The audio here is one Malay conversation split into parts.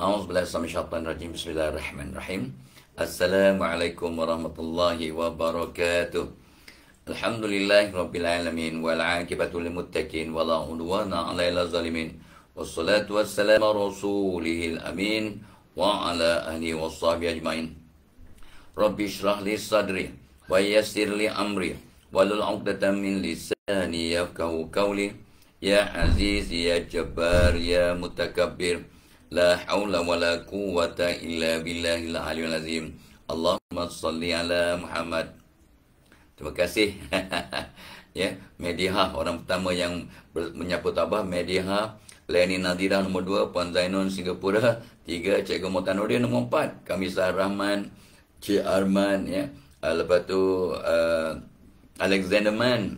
أعوذ بالله من الشيطان الرجيم بسم الله الرحمن الرحيم السلام عليكم ورحمة الله وبركاته الحمد لله رب العالمين والعاقبة للمتقين ولا عدوان على الظالمين والصلاة والسلام على رسوله الأمين وعلى أهله وصحبه أجمعين رب اشرح لي صدري ويسر لي أمري ولل عقدة من لساني يفقه قولي La haula wa la quwata illa billahil aliyul azim Allahumma salli ala Muhammad Terima kasih Ya, Mediha orang pertama yang menyapu tabah Mediha Leni Nadira nombor 2 Puan Zainun Singapura 3 Cikgu Motanudin nombor 4 Kamisah Rahman Cik Arman ya. Uh, lepas tu uh, Alexander Man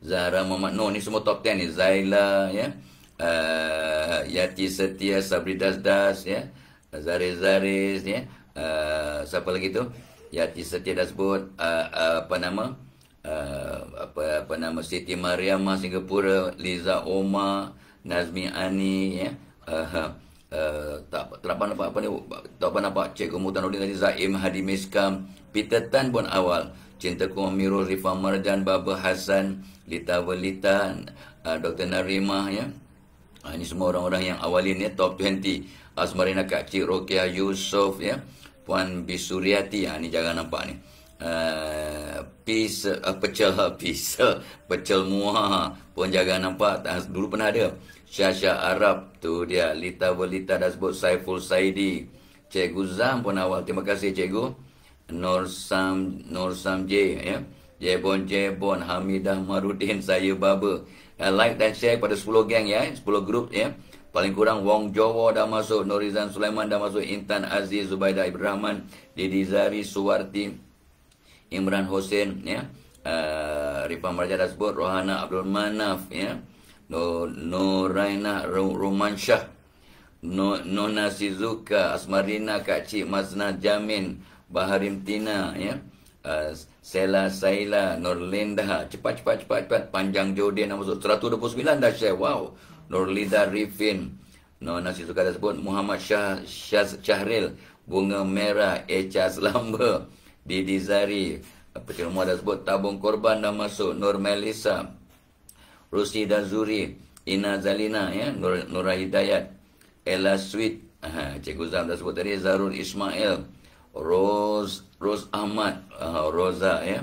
Zahra Muhammad Noh ni semua top 10 ni Zaila ya. Yeah uh, Yati Setia Sabri Das Das ya. Zaris Zaris ya. Uh, siapa lagi tu? Yati Setia dah sebut uh, uh, apa nama? Uh, apa apa nama? Siti Mariamah Singapura Liza Oma Nazmi Ani ya. Uh, uh, tak tak apa nampak apa ni? Tak apa nampak Cikgu Mutanuddin tadi Zaim Hadi Miskam Peter Tan pun awal. Cinta Kuamirul Rifah Marjan Baba Hasan Lita Welita uh, Dr. Narimah ya Ha, ini semua orang-orang yang awalin ya top 20. Asmarina Kak Cik Rokia Yusof ya. Puan Bisuriati. Ha, ini jangan nampak ni. Uh, peace, uh, pecel peace, pecel muha pun jangan nampak tak, dulu pernah ada Syasha Arab tu dia Lita Welita dah sebut Saiful Saidi Cikgu Zam pun awal terima kasih Cikgu Nur Sam Nur Sam J ya Jebon Jebon Hamidah Marudin saya Baba uh, like dan share pada 10 geng ya, 10 grup ya. Paling kurang Wong Jowo dah masuk, Norizan Sulaiman dah masuk, Intan Aziz, Zubaidah Ibrahim, Didi Zari, Suwarti, Imran Hussein ya. Uh, Rifah Meraja dah sebut, Rohana Abdul Manaf ya. Nuraina Romansyah, Nona Sizuka, Asmarina Kak Cik Mazna Jamin, Baharim Tina ya. Uh, Sela Saila Nurlinda cepat cepat cepat cepat. Panjang Jordan nama masuk 129 dah share. Wow. Nurlinda Rifin. No nasi suka dah sebut. Muhammad Shah Syaz Chahril. Bunga Merah Echa Selamba. Didi Zari. Apa semua dah sebut. Tabung korban dah masuk. Nur Melisa Rusi Dazuri. Ina Zalina ya. Nur Nur Hidayat. Ella Sweet. Ha, Cikgu Zam dah sebut tadi. Zarul Ismail Ros Ros Ahmad uh, Roza ya.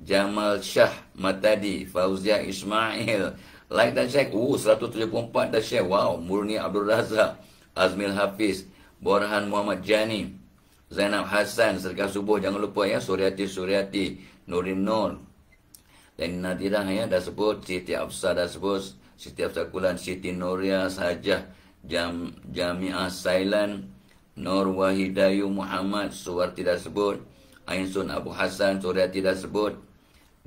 Jamal Shah Matadi Fauzia Ismail. Like dan share. Uh 174 dah share. Wow Murni Abdul Razak Azmil Hafiz Borhan Muhammad Jani Zainab Hassan Serka Subuh. Jangan lupa ya Suryati Suryati Nurin Nur dan Nadirah ya dah sebut. Siti Afsar dah sebut. Siti Afsar Kulan Siti Nuria saja Jam Jamiah Sailan Nur Wahidayu Muhammad Suwarti dah sebut. Ainsun Abu Hassan Suryati dah sebut.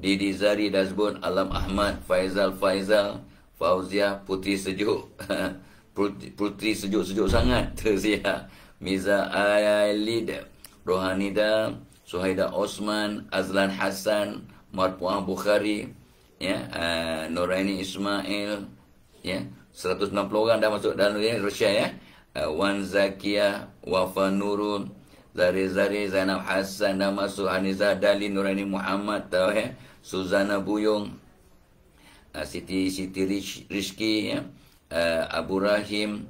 Didi Zari dah sebut. Alam Ahmad Faizal Faizal. Fauzia Putri Sejuk. Putri Sejuk-sejuk sangat. Terzia Miza Ailid Rohanida Suhaida Osman Azlan Hassan Marpuah Bukhari. Ya uh, Nuraini Ismail. Ya 190 orang dah masuk dalam ni Rusia ya Wan Zakia, Wafa Nurul, Zari Zari, Zainab Hassan, dah masuk Haniza Dali, Nurani Muhammad, tahu ya? Suzana Buyung, uh, Siti Siti Rizki, ya? uh, Abu Rahim,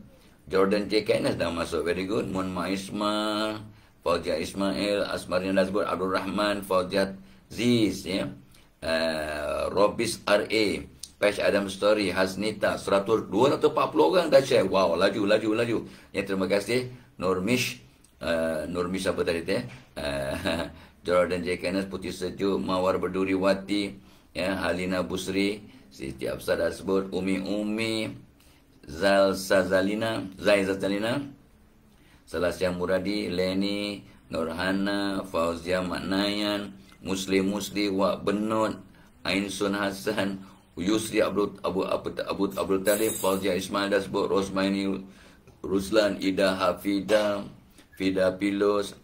Jordan. Kenneth dah masuk, very good. Mun Maisma, Fauzia Ismail, Asmarin Nazbur, Abdul Rahman, Fauzia Ziz, ya? Uh, Robis R.A., Patch Adam Story, Hasnita, 100, 240 orang dah share. Wow, laju, laju, laju. Ya, terima kasih. Nurmish, uh, Nurmish apa tadi tu? Uh, Jordan J. Kenneth, Putih Sejuk, Mawar Berduri Wati, ya, Halina Busri, Siti Absar dah sebut, Umi Umi, Zal Sazalina, Zai Zazalina, Salasya Muradi, Leni, Nurhana, Fauzia Maknayan, Muslim Musli, Wak Benut, Ainsun Hassan, Yusri Abdul Abu Abu Abu Abdul Talib Fauzia Ismail dah sebut Rosmaini Ruslan Ida Hafida Fida Pilos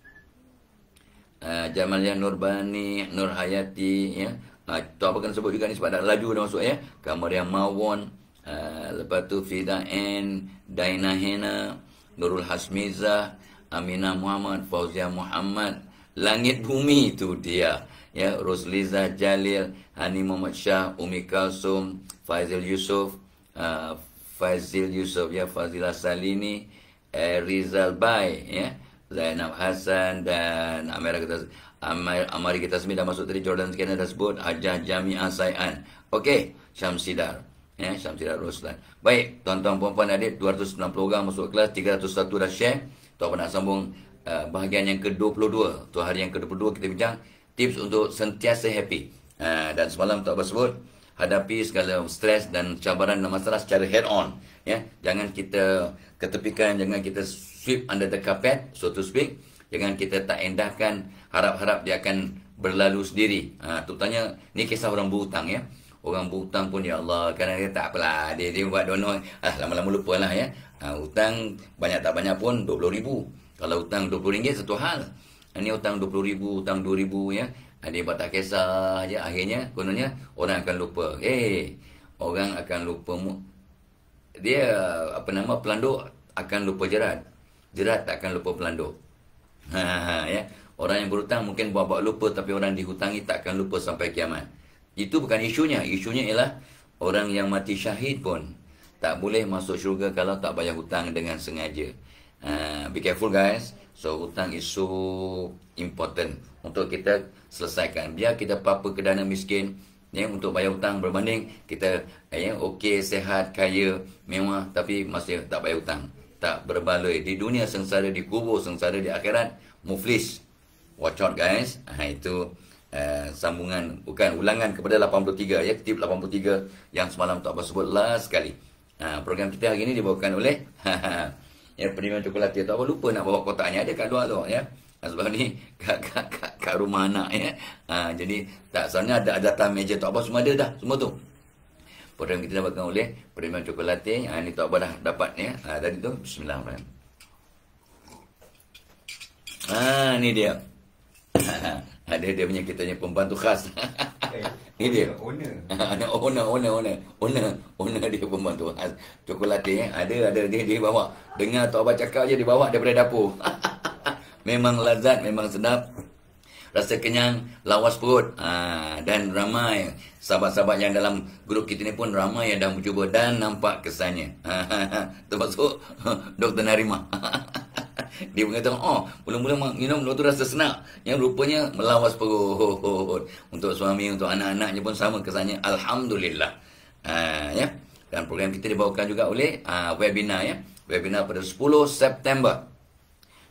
uh, Jamalia Nurbani Nur Hayati ya. Uh, tu apa kan sebut juga ni sebab dah laju dah masuk ya. Kamar yang Mawon uh, lepas tu Fida N Daina Hena Nurul Hasmiza, Aminah Muhammad, Fauzia Muhammad, Langit Bumi itu dia. Ya, Rosliza Jalil, Hani Muhammad Shah, Umi Kalsum, Faizil Yusuf, uh, Faizil Yusuf, ya, Fazila Salini, eh, Rizal Bai, ya, Zainab Hassan dan Amira kita Amari kita semua dah masuk tadi Jordan Scanner dah sebut Hajah Jami'ah Sayan. Okey, Syamsidar. Ya, Syamsidar Roslan. Baik, tuan-tuan puan-puan adik 290 orang masuk kelas, 301 dah share. Tuan nak sambung uh, bahagian yang ke-22. Tu hari yang ke-22 kita bincang tips untuk sentiasa happy. Uh, dan semalam tak sebut hadapi segala stres dan cabaran dan masalah secara head on. Ya, jangan kita ketepikan, jangan kita sweep under the carpet, so to speak. Jangan kita tak endahkan harap-harap dia akan berlalu sendiri. Ha, tanya ni kisah orang berhutang ya. Orang berhutang pun ya Allah, kerana dia tak apalah. Dia, dia buat dono, ah, lama-lama lupa lah ya. Ha, hutang banyak tak banyak pun RM20,000. Kalau hutang RM20 satu hal. Ini hutang RM20,000, hutang RM2,000 ya. Ha, dia buat tak kisah je. Akhirnya, kononnya orang akan lupa. Eh, hey, orang akan lupa. Dia, apa nama, pelanduk akan lupa jerat. Jerat tak akan lupa pelanduk. Ha, ha, ha, ya. Orang yang berhutang mungkin buat-buat lupa tapi orang dihutangi tak akan lupa sampai kiamat. Itu bukan isunya. Isunya ialah orang yang mati syahid pun tak boleh masuk syurga kalau tak bayar hutang dengan sengaja. Uh, be careful guys. So hutang is so important untuk kita selesaikan. Biar kita apa-apa ke dana miskin ya untuk bayar hutang berbanding kita ya okey sehat kaya mewah tapi masih tak bayar hutang. Tak berbaloi. Di dunia sengsara di kubur sengsara di akhirat muflis. Watch out guys. Ha, itu uh, sambungan bukan ulangan kepada 83 ya tip 83 yang semalam tak sebut last sekali uh, program kita hari ini dibawakan oleh ya penerimaan coklat tak apa lupa nak bawa kotaknya ada kat luar tu ya. Ha, sebab ni kat, kat, kat, kat rumah anak ya. Uh, jadi tak sebenarnya ada ada meja tak apa semua ada dah semua tu. Program kita dibawakan oleh penerimaan coklat ha, ini tak apa dah dapat ya. Uh, tadi tu bismillahirrahmanirrahim. Ah, ni dia. ada dia punya kita punya pembantu khas. Eh, ni dia. Owner. owner, owner, owner. Owner, owner dia pembantu khas. Cokolate eh. Ada, ada dia dia bawa. Dengar Tok Abah cakap je dia bawa daripada dapur. memang lazat, memang sedap. Rasa kenyang, lawas perut. Ha, dan ramai sahabat-sahabat yang dalam grup kita ni pun ramai yang dah mencuba dan nampak kesannya. Termasuk Dr. Narimah. Dia mengatakan, oh, mula-mula minum tu rasa senang. Yang rupanya melawas perut. Untuk suami, untuk anak-anaknya pun sama kesannya. Alhamdulillah. Uh, ya. Dan program kita dibawakan juga oleh uh, webinar. ya Webinar pada 10 September.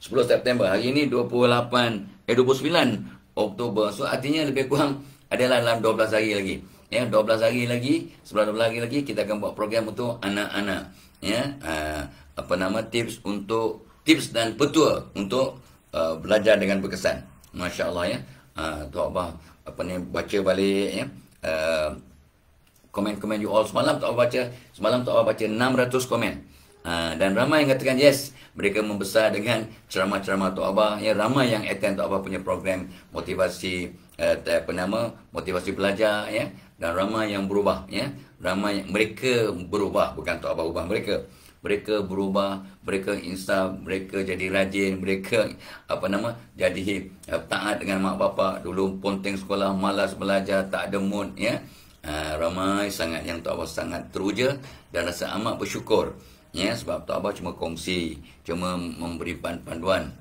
10 September. Hari ini 28, eh 29 Oktober. So artinya lebih kurang adalah dalam 12 hari lagi. Ya, 12 hari lagi, 11 hari lagi kita akan buat program untuk anak-anak. Ya, uh, apa nama tips untuk tips dan petua untuk uh, belajar dengan berkesan. Masya Allah ya. Uh, tu apa apa ni baca balik ya. Uh, komen-komen you all semalam tak baca semalam tak baca 600 komen. Uh, dan ramai yang katakan yes mereka membesar dengan ceramah-ceramah Tok Abah ya ramai yang attend Tok Abah punya program motivasi uh, apa nama motivasi belajar ya dan ramai yang berubah ya ramai mereka berubah bukan Tok Abah ubah mereka mereka berubah, mereka insaf, mereka jadi rajin, mereka apa nama jadi uh, taat dengan mak bapak. Dulu ponteng sekolah, malas belajar, tak ada mood ya. Uh, ramai sangat yang Tok Abah sangat teruja dan rasa amat bersyukur. Ya, sebab Tok Abah cuma kongsi, cuma memberi panduan.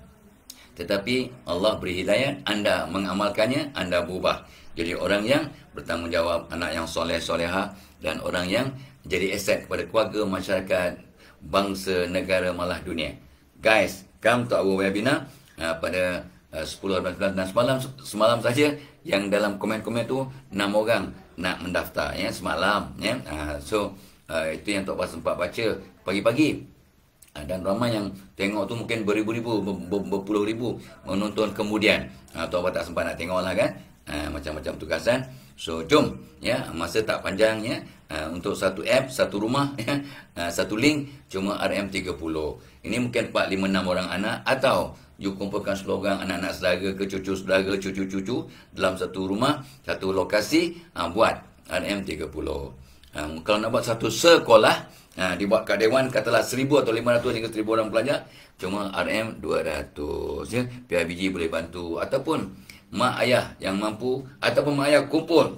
Tetapi Allah beri hidayah, anda mengamalkannya, anda berubah. Jadi orang yang bertanggungjawab, anak yang soleh soleha dan orang yang jadi aset kepada keluarga, masyarakat, bangsa, negara, malah dunia. Guys, come to our webinar uh, pada uh, 10 dan semalam semalam saja yang dalam komen-komen tu 6 orang nak mendaftar ya semalam ya. Uh, so uh, itu yang Tok Bas sempat baca pagi-pagi. Uh, dan ramai yang tengok tu mungkin beribu-ribu, berpuluh ribu menonton kemudian. Uh, Tok Bas tak sempat nak tengok lah kan. Uh, macam-macam tugasan. So jom ya masa tak panjang ya uh, untuk satu app satu rumah ya uh, satu link cuma RM30. Ini mungkin 4 5 6 orang anak atau you kumpulkan slogan anak-anak saudara ke cucu saudara cucu-cucu dalam satu rumah satu lokasi uh, buat RM30. Ha, kalau nak buat satu sekolah, ha, dibuat kat Dewan, katalah 1,000 atau 500 hingga 1,000 orang pelajar, cuma RM 200. Ya. PIBG boleh bantu. Ataupun mak ayah yang mampu, ataupun mak ayah kumpul.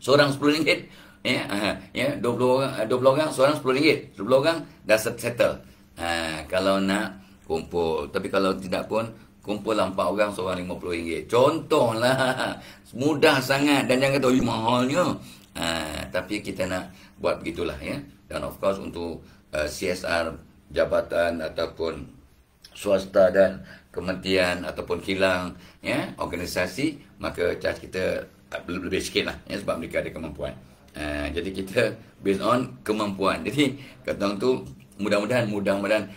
Seorang RM10, ya, ha, ya, 20 orang, 20 orang, seorang RM10. 10 orang dah settle. Ha, kalau nak kumpul. Tapi kalau tidak pun, kumpul lah empat orang seorang RM50. Contohlah. Mudah sangat. Dan jangan kata, mahalnya. Ha, tapi kita nak buat begitulah ya. Dan of course untuk uh, CSR jabatan ataupun swasta dan kementerian ataupun kilang ya organisasi maka charge kita uh, lebih sikit lah ya, sebab mereka ada kemampuan. Uh, jadi kita based on kemampuan. Jadi kata tu mudah-mudahan mudah-mudahan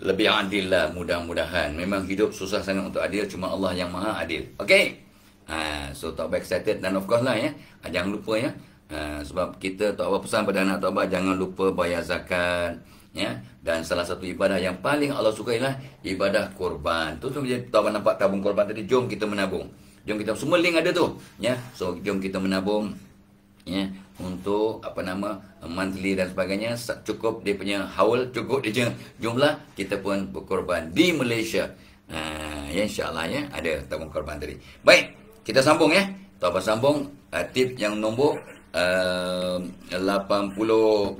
lebih adil lah mudah-mudahan. Memang hidup susah sangat untuk adil cuma Allah yang maha adil. Okay? Ha, so tak baik excited dan of course lah ya. Ha, jangan lupa ya. Ha, sebab kita tak apa pesan pada anak tak jangan lupa bayar zakat ya. Dan salah satu ibadah yang paling Allah suka ialah ibadah korban. Tu tu tak nampak tabung korban tadi. Jom kita menabung. Jom kita semua link ada tu ya. So jom kita menabung ya untuk apa nama monthly dan sebagainya cukup dia punya haul cukup dia jumlah kita pun berkorban di Malaysia. Ha, ya insyaallah ya ada tabung korban tadi. Baik. Kita sambung ya. Apa sambung? Uh, tip yang nombor uh, 84.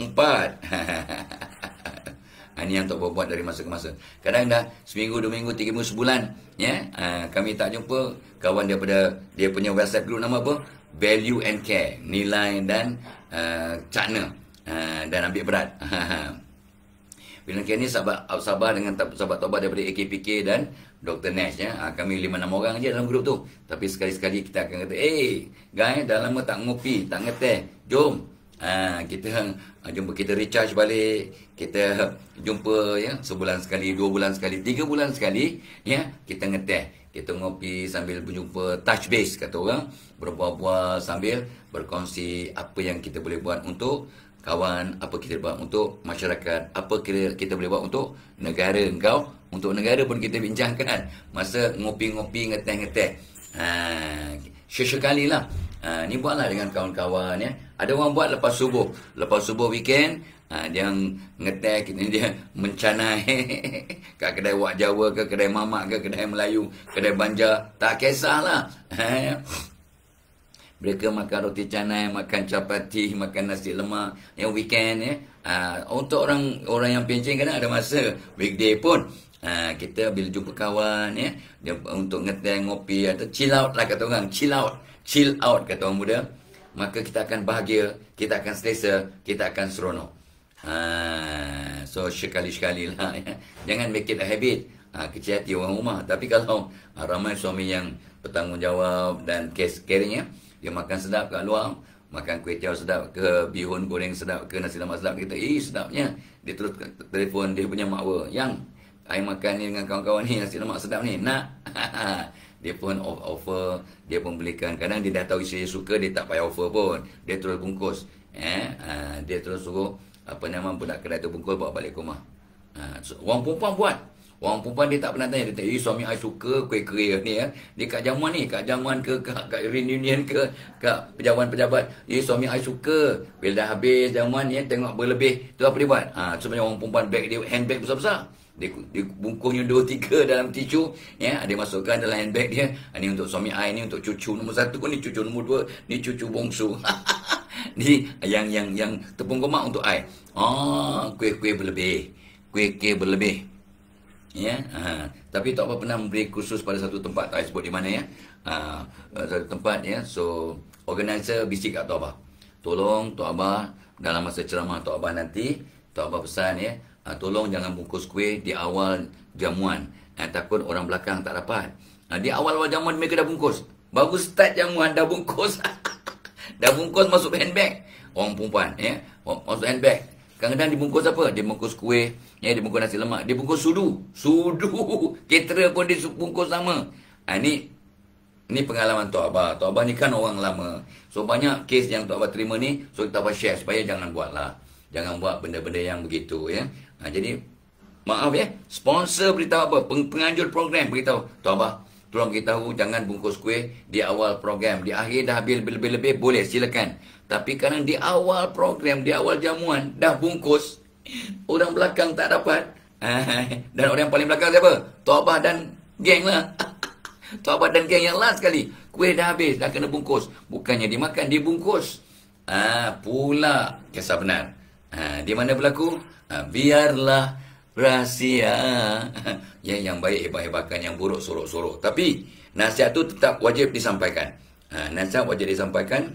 Ini yang tak buat dari masa ke masa. Kadang dah seminggu, dua minggu, tiga minggu, sebulan. Ya, uh, kami tak jumpa kawan daripada dia punya WhatsApp group nama apa? Value and Care. Nilai dan uh, cakna. Uh, dan ambil berat. Bila ni sahabat sabar dengan sahabat tobat daripada AKPK dan Dr. Nash ya. Ha, kami lima enam orang aja dalam grup tu. Tapi sekali-sekali kita akan kata, "Eh, guys, dah lama tak ngopi, tak ngeteh. Jom Ha, kita ha, jumpa kita recharge balik kita jumpa ya sebulan sekali dua bulan sekali tiga bulan sekali ya kita ngeteh kita ngopi sambil berjumpa touch base kata orang berbual-bual sambil berkongsi apa yang kita boleh buat untuk kawan apa kita buat untuk masyarakat apa kita, kita boleh buat untuk negara engkau untuk negara pun kita bincangkan masa ngopi-ngopi ngeteh-ngeteh. Ha, sesekali lah. Ha, ni buatlah dengan kawan-kawan ya. Ada orang buat lepas subuh. Lepas subuh weekend, ha, dia ngeteh, dia mencanai kat kedai wak Jawa ke, kedai mamak ke, kedai Melayu, kedai Banjar. Tak kisahlah. Mereka makan roti canai, makan capati, makan nasi lemak yang weekend ya. Ha, untuk orang orang yang pencen kadang ada masa weekday pun Ha, kita bila jumpa kawan ya, dia untuk ngeteh ngopi atau chill out lah kata orang, chill out, chill out kata orang muda, maka kita akan bahagia, kita akan selesa, kita akan seronok. Ha, so sekali-sekali lah ya. Jangan make it a habit. Ha, kecil hati orang rumah. Tapi kalau ha, ramai suami yang bertanggungjawab dan caring ya, dia makan sedap kat luar, makan kuih tiaw sedap ke bihun goreng sedap ke nasi lemak sedap kita, eh sedapnya. Dia terus telefon dia punya makwa yang I makan ni dengan kawan-kawan ni nasi lemak sedap ni. Nak? dia pun offer, dia pun belikan. Kadang dia dah tahu isteri suka, dia tak payah offer pun. Dia terus bungkus. Eh, ha, dia terus suruh apa nama budak kedai tu bungkus bawa balik rumah. Ha, so, orang perempuan buat. Orang perempuan dia tak pernah tanya. Dia tanya, eh, suami I suka kuih kering ni ya. Dia kat jamuan ni, kat jamuan ke, kat, kat reunion ke, kat pejabat-pejabat. Eh, suami I suka. Bila dah habis jamuan ni, tengok berlebih. Tu apa dia buat? Ha, sebenarnya orang perempuan bag dia, handbag besar-besar dia, dia bungkusnya dua tiga dalam tisu ya dia masukkan dalam handbag dia ini untuk suami ai ni untuk cucu nombor satu ni cucu nombor dua ni cucu bongsu ni yang yang yang tepung gomak untuk ai ah kuih-kuih berlebih kuih-kuih berlebih ya ha. tapi tak apa pernah memberi khusus pada satu tempat tak sebut di mana ya ha. satu tempat ya so organizer bisik kat Tok Abah tolong Tok Abah dalam masa ceramah Tok Abah nanti Tok Abah pesan ya ha, tolong jangan bungkus kuih di awal jamuan. Ha, takut orang belakang tak dapat. Ha, di awal-awal jamuan mereka dah bungkus. Baru start jamuan dah bungkus. dah bungkus masuk handbag. Orang perempuan. Ya? Masuk handbag. Kadang-kadang dibungkus apa? Dia bungkus kuih. Ya, dia bungkus nasi lemak. Dia bungkus sudu. Sudu. Ketera pun dia bungkus sama. Ha, ni ni pengalaman Tok Abah. Tok Abah ni kan orang lama. So banyak kes yang Tok Abah terima ni. So kita Abah share supaya jangan buat lah. Jangan buat benda-benda yang begitu ya. Ha, jadi maaf ya, sponsor beritahu apa? Peng, penganjur program beritahu. Tuan Abah, tolong beritahu jangan bungkus kuih di awal program. Di akhir dah habis lebih-lebih boleh silakan. Tapi kadang di awal program, di awal jamuan dah bungkus, orang belakang tak dapat. Dan orang yang paling belakang siapa? Tok Abah dan geng lah. Tok Abah dan geng yang last sekali. Kuih dah habis, dah kena bungkus. Bukannya dimakan, dibungkus. Ah, pula kisah benar. Ah, di mana berlaku? Ah, biarlah rahsia. yang yang baik hebat-hebatkan, yang buruk sorok-sorok. Tapi nasihat tu tetap wajib disampaikan. Ah, nasihat wajib disampaikan.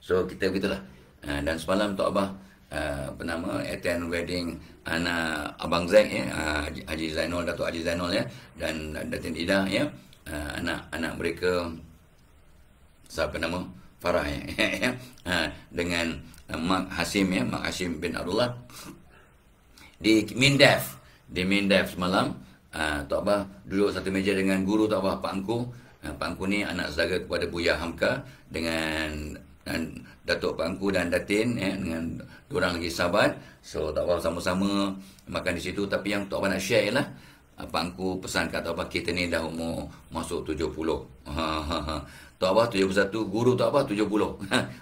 So kita begitulah. Ah, dan semalam Tok Abah uh, nama attend wedding anak abang Zack ya uh, Haji Zainul Datuk Haji Zainul ya dan Datin Ida ya uh, anak anak mereka siapa nama Farah ya, uh, dengan uh, Mak Hasim ya Mak Hasim bin Abdullah di Mindef di Mindef semalam uh, Tok Abah duduk satu meja dengan guru Tok Abah Pak Angku uh, Pak Angku ni anak saudara kepada Buya Hamka dengan dan Datuk Pangku dan Datin ya, dengan orang lagi sahabat. So tak apa sama-sama makan di situ tapi yang tak apa nak share ialah Pangku pesan kata apa kita ni dah umur masuk 70. Ha ha ha. Tak apa 71 guru tak apa 70.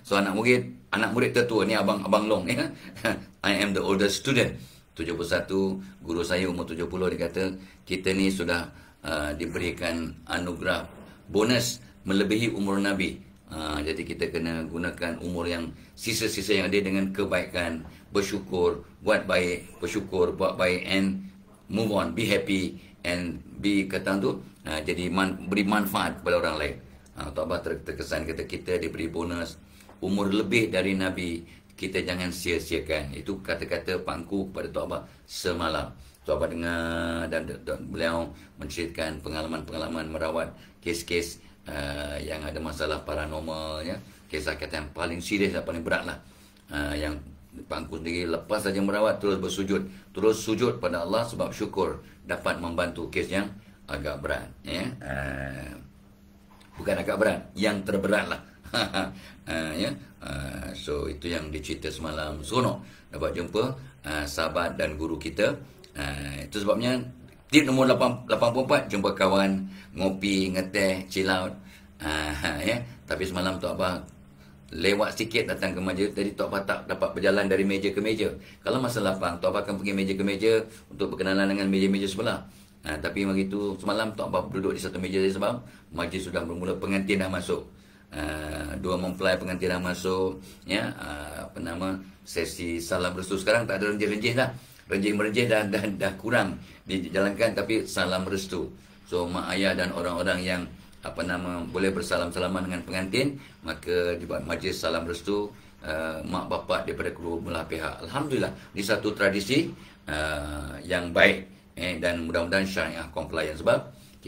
so anak murid anak murid tertua ni abang abang long ya. I am the oldest student. 71 guru saya umur 70 dia kata kita ni sudah uh, diberikan anugerah bonus melebihi umur Nabi. Ha, jadi kita kena gunakan umur yang sisa-sisa yang ada dengan kebaikan, bersyukur, buat baik, bersyukur, buat baik and move on, be happy and be kata tu ha, jadi man, beri manfaat kepada orang lain. Tok Abah ter, terkesan kata kita diberi bonus umur lebih dari Nabi, kita jangan sia-siakan. Itu kata-kata pangku kepada Tok Abah semalam. Tok Abah dengar dan, dan beliau menceritakan pengalaman-pengalaman merawat kes-kes uh, yang ada masalah paranormal ya. Kisah kata yang paling serius dan paling berat lah. Uh, yang pangku sendiri lepas saja merawat terus bersujud. Terus sujud pada Allah sebab syukur dapat membantu kes yang agak berat ya. Uh, bukan agak berat yang terberat lah. Uh, ya uh, so itu yang dicerita semalam sono dapat jumpa uh, sahabat dan guru kita uh, itu sebabnya Tip nombor 8, 84 jumpa kawan ngopi, ngeteh, chill out. Ha, ya. Tapi semalam tu apa lewat sikit datang ke meja tadi Tok Abah tak dapat berjalan dari meja ke meja. Kalau masa lapang Tok Abah akan pergi meja ke meja untuk berkenalan dengan meja-meja sebelah. Tapi begitu semalam Tok Abah duduk di satu meja sebab majlis sudah bermula pengantin dah masuk. Uh, dua mempelai pengantin dah masuk ya uh, apa nama sesi salam restu sekarang tak ada renjih-renjih dah renjih-renjih dah, dah, dah kurang dijalankan tapi salam restu. So mak ayah dan orang-orang yang apa nama boleh bersalam-salaman dengan pengantin maka dibuat majlis salam restu uh, mak bapak daripada kedua belah pihak. Alhamdulillah ini satu tradisi uh, yang baik eh, dan mudah-mudahan syariah compliant sebab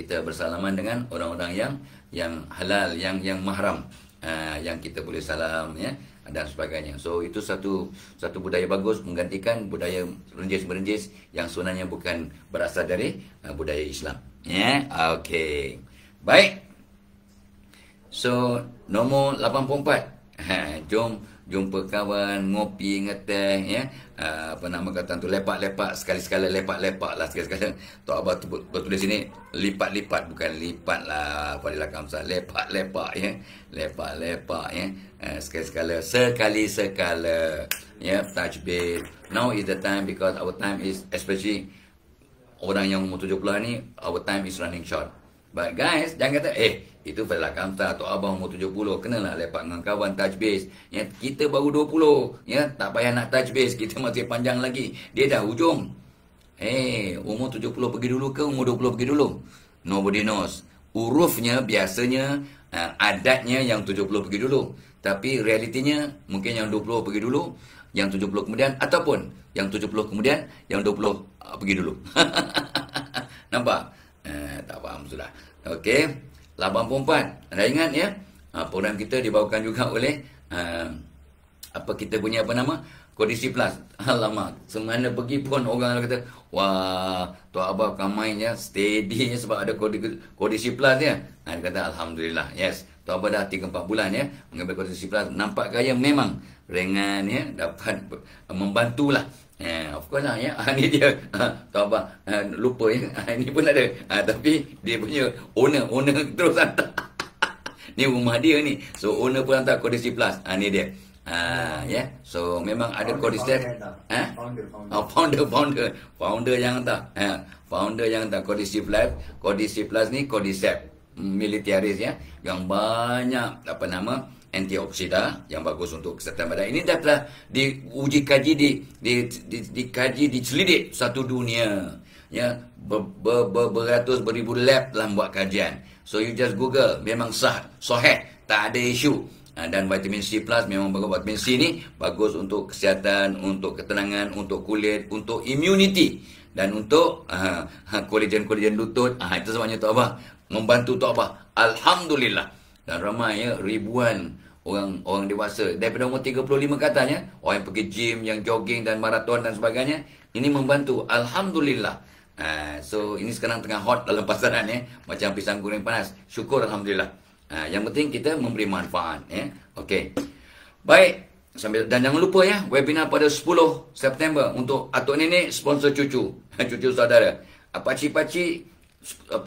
kita bersalaman dengan orang-orang yang yang halal yang yang mahram uh, yang kita boleh salam ya dan sebagainya. So itu satu satu budaya bagus menggantikan budaya renjis-merenjis yang sebenarnya bukan berasal dari uh, budaya Islam. Ya, yeah? okey. Baik. So nombor 84. Ha, jom jumpa kawan, ngopi, ngeteh, ya. Uh, apa nama kata tu, lepak-lepak, sekali-sekala lepak-lepak lah sekali-sekala. Tok Abah tu, tulis sini, lipat-lipat, bukan lipat lah. Fadilah Kamsa, lepak-lepak, ya. Lepak-lepak, ya. Uh, sekali-sekala, sekali-sekala. Ya, touch base. Now is the time because our time is, especially orang yang umur 70 ni, our time is running short. But guys, jangan kata, eh, itu adalah kanta atau abang umur 70 kenalah lepak dengan kawan touch base. Ya kita baru 20 ya tak payah nak touch base kita masih panjang lagi. Dia dah hujung. Eh umur 70 pergi dulu ke umur 20 pergi dulu? Nobody knows. Urufnya biasanya uh, adatnya yang 70 pergi dulu. Tapi realitinya mungkin yang 20 pergi dulu yang 70 kemudian ataupun yang 70 kemudian yang 20 uh, pergi dulu. Nampak eh, tak faham sudah okey 84. Anda ingat ya? Ha, program kita dibawakan juga oleh ha, apa kita punya apa nama? Kodisi Plus. Alamak, semana pergi pun orang kata, "Wah, Tok Abah kan main ya, steady ya sebab ada Kodisi Plus ya." Ha, dia kata, "Alhamdulillah. Yes, Tok Abah dah 3 4 bulan ya mengambil Kodisi Plus. Nampak gaya memang ringan ya dapat membantulah Ya, of course lah ya. Ha, ni dia. Ha, tahu apa? Ha, lupa ya. Ha, ini pun ada. Ha, tapi dia punya owner, owner terus hantar. ni rumah dia ni. So owner pun hantar kode C+. Ha, ni dia. Ha, ya. Yeah. So memang ada kode C. Ha? Founder, founder. Oh, founder, founder. Founder yang hantar. Ha, founder yang hantar kode C+. Kode C+, ni kode C. Militaris ya. Yang banyak apa nama? Antioksida yang bagus untuk kesihatan badan. Ini dah telah diuji kaji di di di dikaji diselidik satu dunia. Ya ber, ber, ber, beratus beribu lab telah buat kajian. So you just google memang sah sahih tak ada isu. Ha, dan vitamin C plus memang bagus. Vitamin C ni bagus untuk kesihatan untuk ketenangan untuk kulit untuk immunity. Dan untuk uh, kolagen-kolagen lutut. Uh, itu sebabnya tu apa membantu tu apa alhamdulillah dan ramai ya. Ribuan orang orang dewasa. Daripada umur 35 ke atasnya orang yang pergi gym yang jogging dan maraton dan sebagainya ini membantu. Alhamdulillah. Uh, so ini sekarang tengah hot dalam pasaran ya. Macam pisang goreng panas. Syukur alhamdulillah. Uh, yang penting kita memberi manfaat ya. Okey. Baik. Sambil dan jangan lupa ya webinar pada 10 September untuk atuk nenek sponsor cucu. Cucu saudara. Apa cik-cik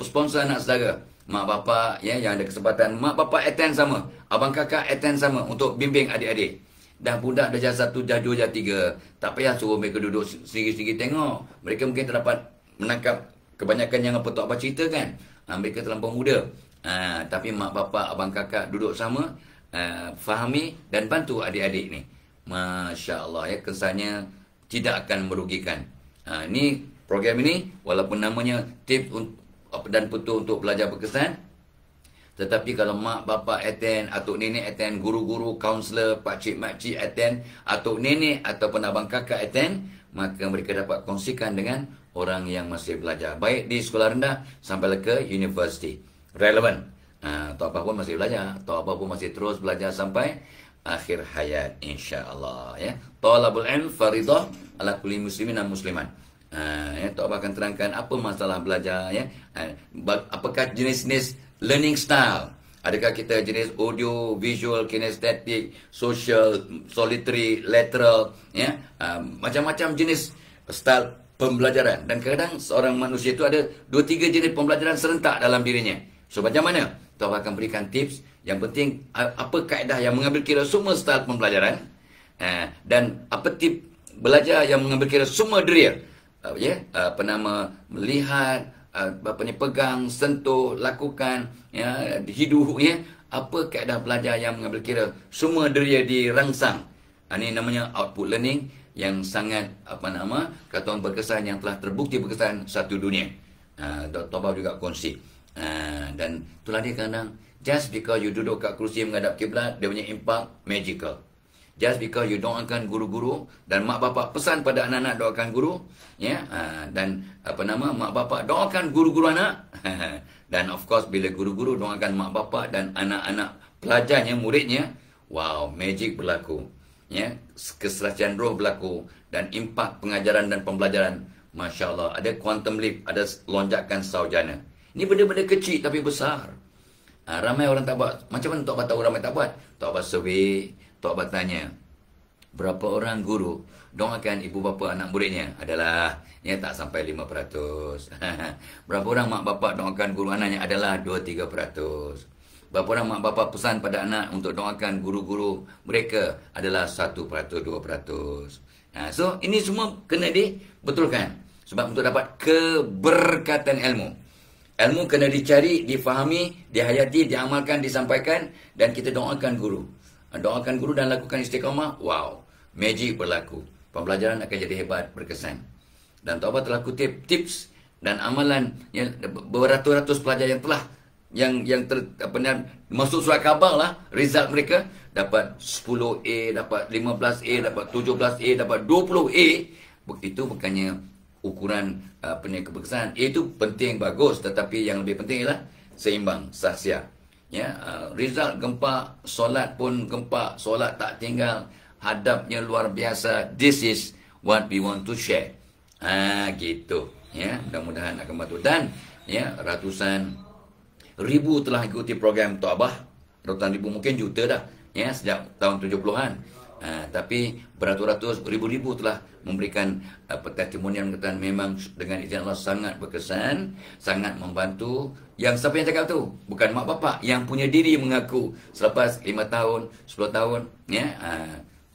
sponsor anak saudara mak bapak ya yang ada kesempatan. Mak bapak attend sama. Abang kakak attend sama untuk bimbing adik-adik. Dah budak dah jasa satu dah dua dah tiga. Tak payah suruh mereka duduk sendiri-sendiri tengok. Mereka mungkin terdapat menangkap kebanyakan yang apa tak apa cerita kan ha, mereka terlampau muda. Ha, tapi mak bapak abang kakak duduk sama. Ha, fahami dan bantu adik-adik ni. Masya Allah ya kesannya tidak akan merugikan. Ha, ni program ini walaupun namanya tips untuk dan betul untuk belajar berkesan. Tetapi kalau mak bapak attend, atau nenek attend, guru-guru, kaunselor, pakcik makcik attend, atau nenek ataupun abang kakak attend, maka mereka dapat kongsikan dengan orang yang masih belajar. Baik di sekolah rendah sampai ke universiti. Relevan. Ha, atau apa pun masih belajar. Atau apa pun masih terus belajar sampai akhir hayat insya-Allah ya. Talabul ilm faridah ala kulli muslimin dan muslimat. Ha, ya, Tok Abah akan terangkan apa masalah belajar. Ya. Ha, apakah jenis-jenis learning style? Adakah kita jenis audio, visual, kinesthetic, social, solitary, lateral? Ya. Ha, macam-macam jenis style pembelajaran. Dan kadang-kadang seorang manusia itu ada dua tiga jenis pembelajaran serentak dalam dirinya. So macam mana? Tok Abah akan berikan tips. Yang penting apa kaedah yang mengambil kira semua style pembelajaran. Ha, dan apa tip belajar yang mengambil kira semua deria uh, ya yeah, uh, apa nama melihat uh, apa ni pegang sentuh lakukan ya hidup ya apa kaedah belajar yang mengambil kira. Semua dia dirangsang. Uh, ini namanya output learning yang sangat apa nama kata orang berkesan yang telah terbukti berkesan satu dunia. Uh, Dr. Bob juga kongsi. Uh, dan itulah dia kadang just because you duduk kat kerusi menghadap kiblat dia punya impact magical just because you doakan guru-guru dan mak bapak pesan pada anak-anak doakan guru ya uh, dan apa nama mak bapak doakan guru-guru anak. Dan of course bila guru-guru doakan mak bapak dan anak-anak pelajarnya muridnya wow magic berlaku ya. Keserasian roh berlaku dan impak pengajaran dan pembelajaran. masya-Allah ada quantum leap ada lonjakan saujana. Ini benda-benda kecil tapi besar. Uh, ramai orang tak buat. Macam mana tak tahu ramai tak buat? Tak buat survey Tok bertanya, berapa orang guru doakan ibu bapa anak muridnya adalah ya tak sampai 5%. berapa orang mak bapak doakan guru anaknya adalah 2-3%. Berapa orang mak bapak pesan pada anak untuk doakan guru-guru mereka adalah 1%, 2%. Nah, so ini semua kena dibetulkan. Sebab untuk dapat keberkatan ilmu. Ilmu kena dicari, difahami, dihayati, diamalkan, disampaikan dan kita doakan guru. Doakan guru dan lakukan istiqamah. Wow. Magic berlaku. Pembelajaran akan jadi hebat, berkesan. Dan Tuan telah kutip tips dan amalan yang beratus-ratus pelajar yang telah yang yang ter, apa ni, masuk surat khabar lah result mereka dapat 10A, dapat 15A, dapat 17A, dapat 20A. Itu bukannya ukuran apa ni keberkesanan. A itu penting bagus tetapi yang lebih penting ialah seimbang, sahsia ya uh, result gempa solat pun gempa solat tak tinggal hadapnya luar biasa. This is what we want to share. Ah gitu. Ya mudah-mudahan akan bantu dan ya ratusan ribu telah ikuti program Tok Abah. Ratusan ribu mungkin juta dah. Ya sejak tahun 70-an Uh, tapi beratus-ratus, ribu-ribu telah memberikan uh, testimonial mengatakan memang dengan izin Allah sangat berkesan, sangat membantu. Yang siapa yang cakap tu? Bukan mak bapak yang punya diri mengaku selepas 5 tahun, 10 tahun, ya.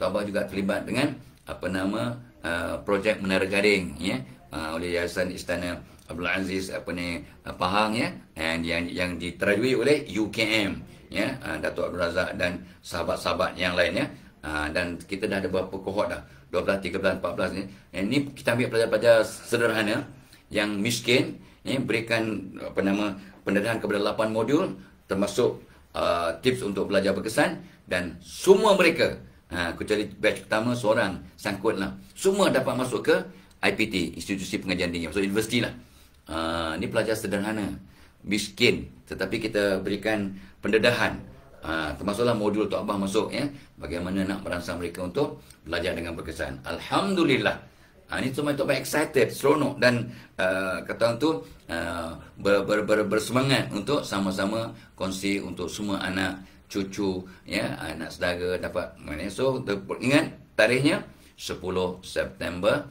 Tok Abah juga terlibat dengan apa nama uh, projek Menara Garing, ya. Uh, oleh Yayasan Istana Abdul Aziz apa ni uh, Pahang ya and yang yang diterajui oleh UKM ya uh, Datuk Abdul Razak dan sahabat-sahabat yang lain ya Ha, dan kita dah ada beberapa kohort dah? 12, 13, 14 ni. Yang ni kita ambil pelajar-pelajar sederhana yang miskin ni berikan apa nama pendedahan kepada 8 modul termasuk uh, tips untuk belajar berkesan dan semua mereka ha, kecuali batch pertama seorang sangkut lah semua dapat masuk ke IPT Institusi Pengajian Tinggi maksud universiti lah. Uh, ni pelajar sederhana miskin tetapi kita berikan pendedahan Ha, termasuklah modul Tok Abah masuk ya. Bagaimana nak merangsang mereka untuk belajar dengan berkesan. Alhamdulillah. Ha, ini semua Tok Abah excited, seronok dan uh, kata orang tu uh, ber, ber, ber, bersemangat untuk sama-sama kongsi untuk semua anak, cucu, ya, anak saudara dapat. So, ingat tarikhnya 10 September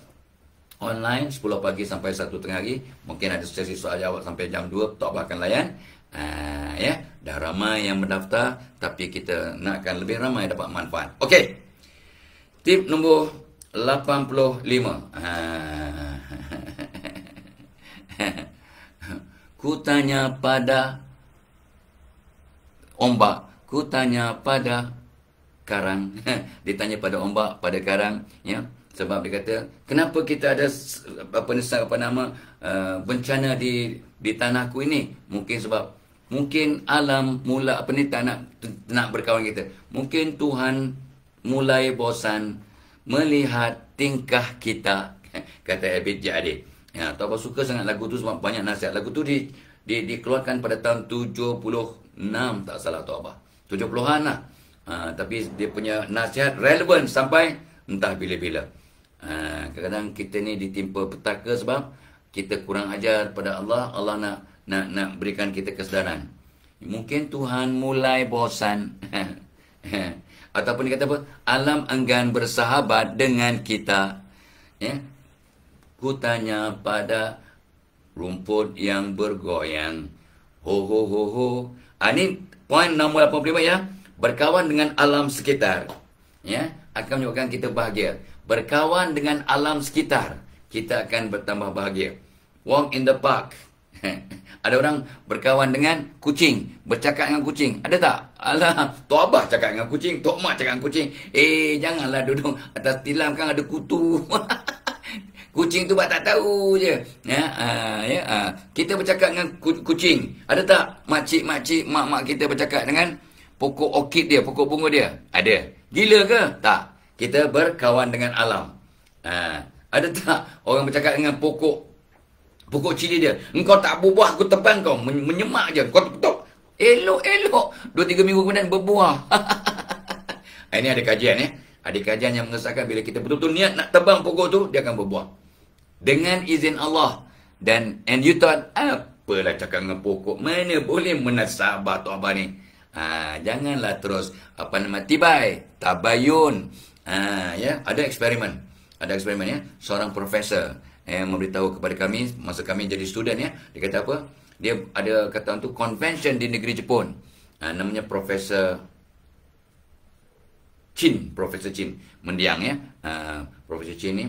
online 10 pagi sampai 1 tengah hari. Mungkin ada sesi soal jawab sampai jam 2 Tok Abah akan layan. Uh, ya, dah ramai yang mendaftar tapi kita nakkan lebih ramai dapat manfaat. Okey. Tip nombor 85. Uh, ku tanya pada ombak, ku tanya pada karang. Ditanya pada ombak, pada karang, ya. Sebab dia kata, kenapa kita ada apa, apa nama uh, bencana di di tanahku ini? Mungkin sebab Mungkin alam mula apa ni tak nak berkawan kita. Mungkin Tuhan mulai bosan melihat tingkah kita kata Abid Jadi. Ya, apa suka sangat lagu tu sebab banyak nasihat. Lagu tu di, di dikeluarkan pada tahun 76 tak salah tahu apa. 70-an lah. Ha, tapi dia punya nasihat relevan sampai entah bila-bila. Ha, kadang-kadang kita ni ditimpa petaka sebab kita kurang ajar pada Allah. Allah nak nak nak berikan kita kesedaran. Mungkin Tuhan mulai bosan. Ataupun dia kata apa? Alam enggan bersahabat dengan kita. Ya. Ku tanya pada rumput yang bergoyang. Ho ho ho ho. Ah, ini poin nombor 85 ya. Berkawan dengan alam sekitar. Ya, akan menyebabkan kita bahagia. Berkawan dengan alam sekitar, kita akan bertambah bahagia. Walk in the park. Ada orang berkawan dengan kucing, bercakap dengan kucing. Ada tak? Alah, Tok Abah cakap dengan kucing, Tok Mak cakap dengan kucing. Eh, janganlah duduk atas tilam kan ada kutu. kucing tu buat tak tahu je. Ya, uh, ya, uh. Kita bercakap dengan kucing. Ada tak makcik-makcik, mak-mak kita bercakap dengan pokok orkid dia, pokok bunga dia? Ada. Gila ke? Tak. Kita berkawan dengan alam. Uh, ada tak orang bercakap dengan pokok Pokok cili dia. Engkau tak berbuah, aku tebang kau. Menyemak je. Kau tok. Elok, elok. Dua, tiga minggu kemudian berbuah. Ini ada kajian ya. Ada kajian yang mengesahkan bila kita betul-betul niat nak tebang pokok tu, dia akan berbuah. Dengan izin Allah. Dan, and you thought, apalah cakap dengan pokok. Mana boleh menasabah tu apa ni. Ha, janganlah terus, apa nama, tibai, tabayun. Ha, ya, ada eksperimen. Ada eksperimen ya. Seorang profesor eh, memberitahu kepada kami masa kami jadi student ya. Dia kata apa? Dia ada kata untuk convention di negeri Jepun. Ha, namanya profesor Chin profesor Chin mendiang ya. Ha, profesor Chin ni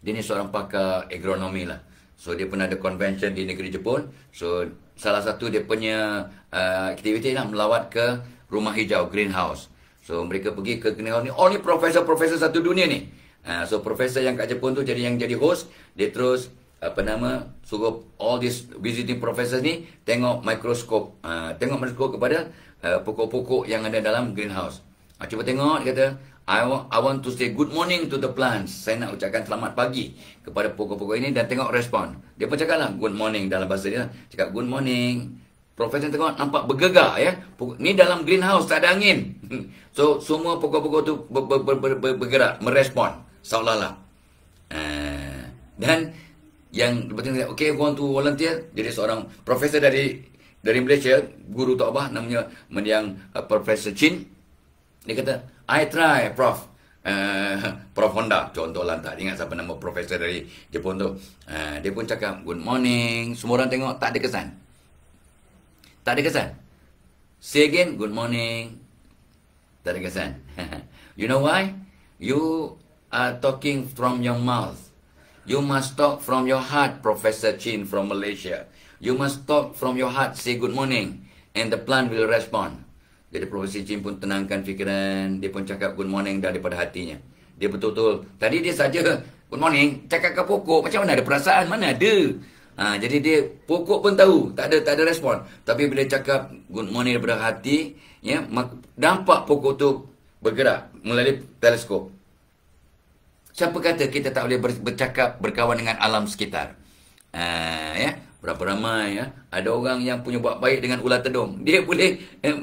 dia ni seorang pakar agronomi lah. So dia pernah ada convention di negeri Jepun. So salah satu dia punya uh, aktiviti lah melawat ke rumah hijau greenhouse so mereka pergi ke greenhouse ni oh ni profesor-profesor satu dunia ni Ha, so profesor yang kat Jepun tu jadi yang jadi host, dia terus apa nama suruh all these visiting professors ni tengok mikroskop, uh, tengok mikroskop kepada uh, pokok-pokok yang ada dalam greenhouse. Uh, cuba tengok dia kata I want, I want to say good morning to the plants. Saya nak ucapkan selamat pagi kepada pokok-pokok ini dan tengok respon. Dia pun cakap lah good morning dalam bahasa dia. Cakap good morning. Profesor tengok nampak bergegar ya. Ni dalam greenhouse tak ada angin. So semua pokok-pokok tu ber, ber, ber, ber, ber, bergerak, merespon seolah-olah. Uh, dan yang lepas tu okay, go to volunteer. Jadi seorang profesor dari dari Malaysia, guru Tok Abah namanya mendiang uh, Profesor Chin. Dia kata, I try, Prof. Uh, Prof Honda contohlah tak ingat siapa nama profesor dari Jepun tu uh, dia pun cakap good morning semua orang tengok tak ada kesan tak ada kesan say again good morning tak ada kesan you know why you are talking from your mouth you must talk from your heart professor chin from malaysia you must talk from your heart say good morning and the plant will respond jadi Profesor Chin pun tenangkan fikiran. Dia pun cakap good morning daripada hatinya. Dia betul-betul. Tadi dia saja good morning. Cakap ke pokok. Macam mana ada perasaan? Mana ada? Ha, jadi dia pokok pun tahu. Tak ada tak ada respon. Tapi bila cakap good morning daripada hati. ya Nampak pokok tu bergerak melalui teleskop. Siapa kata kita tak boleh bercakap berkawan dengan alam sekitar? Ha, ya? Berapa ramai ya. Ada orang yang punya buat baik dengan ular tedung. Dia boleh eh,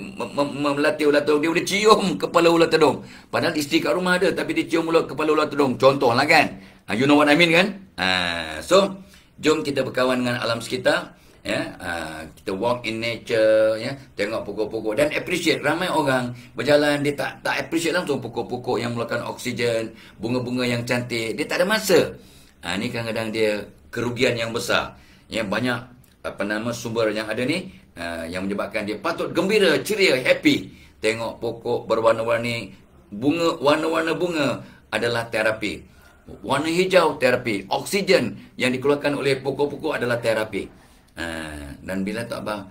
melatih ular tedung. Dia boleh cium kepala ular tedung. Padahal isteri kat rumah ada. Tapi dia cium ular kepala ular tedung. Contohlah kan. Uh, you know what I mean kan? Uh, so, jom kita berkawan dengan alam sekitar. Ya, uh, kita walk in nature, ya, tengok pokok-pokok dan appreciate ramai orang berjalan dia tak tak appreciate langsung pokok-pokok yang mengeluarkan oksigen, bunga-bunga yang cantik, dia tak ada masa. Ha, ni kadang-kadang dia kerugian yang besar yang banyak apa nama sumber yang ada ni uh, yang menyebabkan dia patut gembira, ceria, happy tengok pokok berwarna-warni bunga warna-warna bunga adalah terapi. Warna hijau terapi, oksigen yang dikeluarkan oleh pokok-pokok adalah terapi. Uh, dan bila tak apa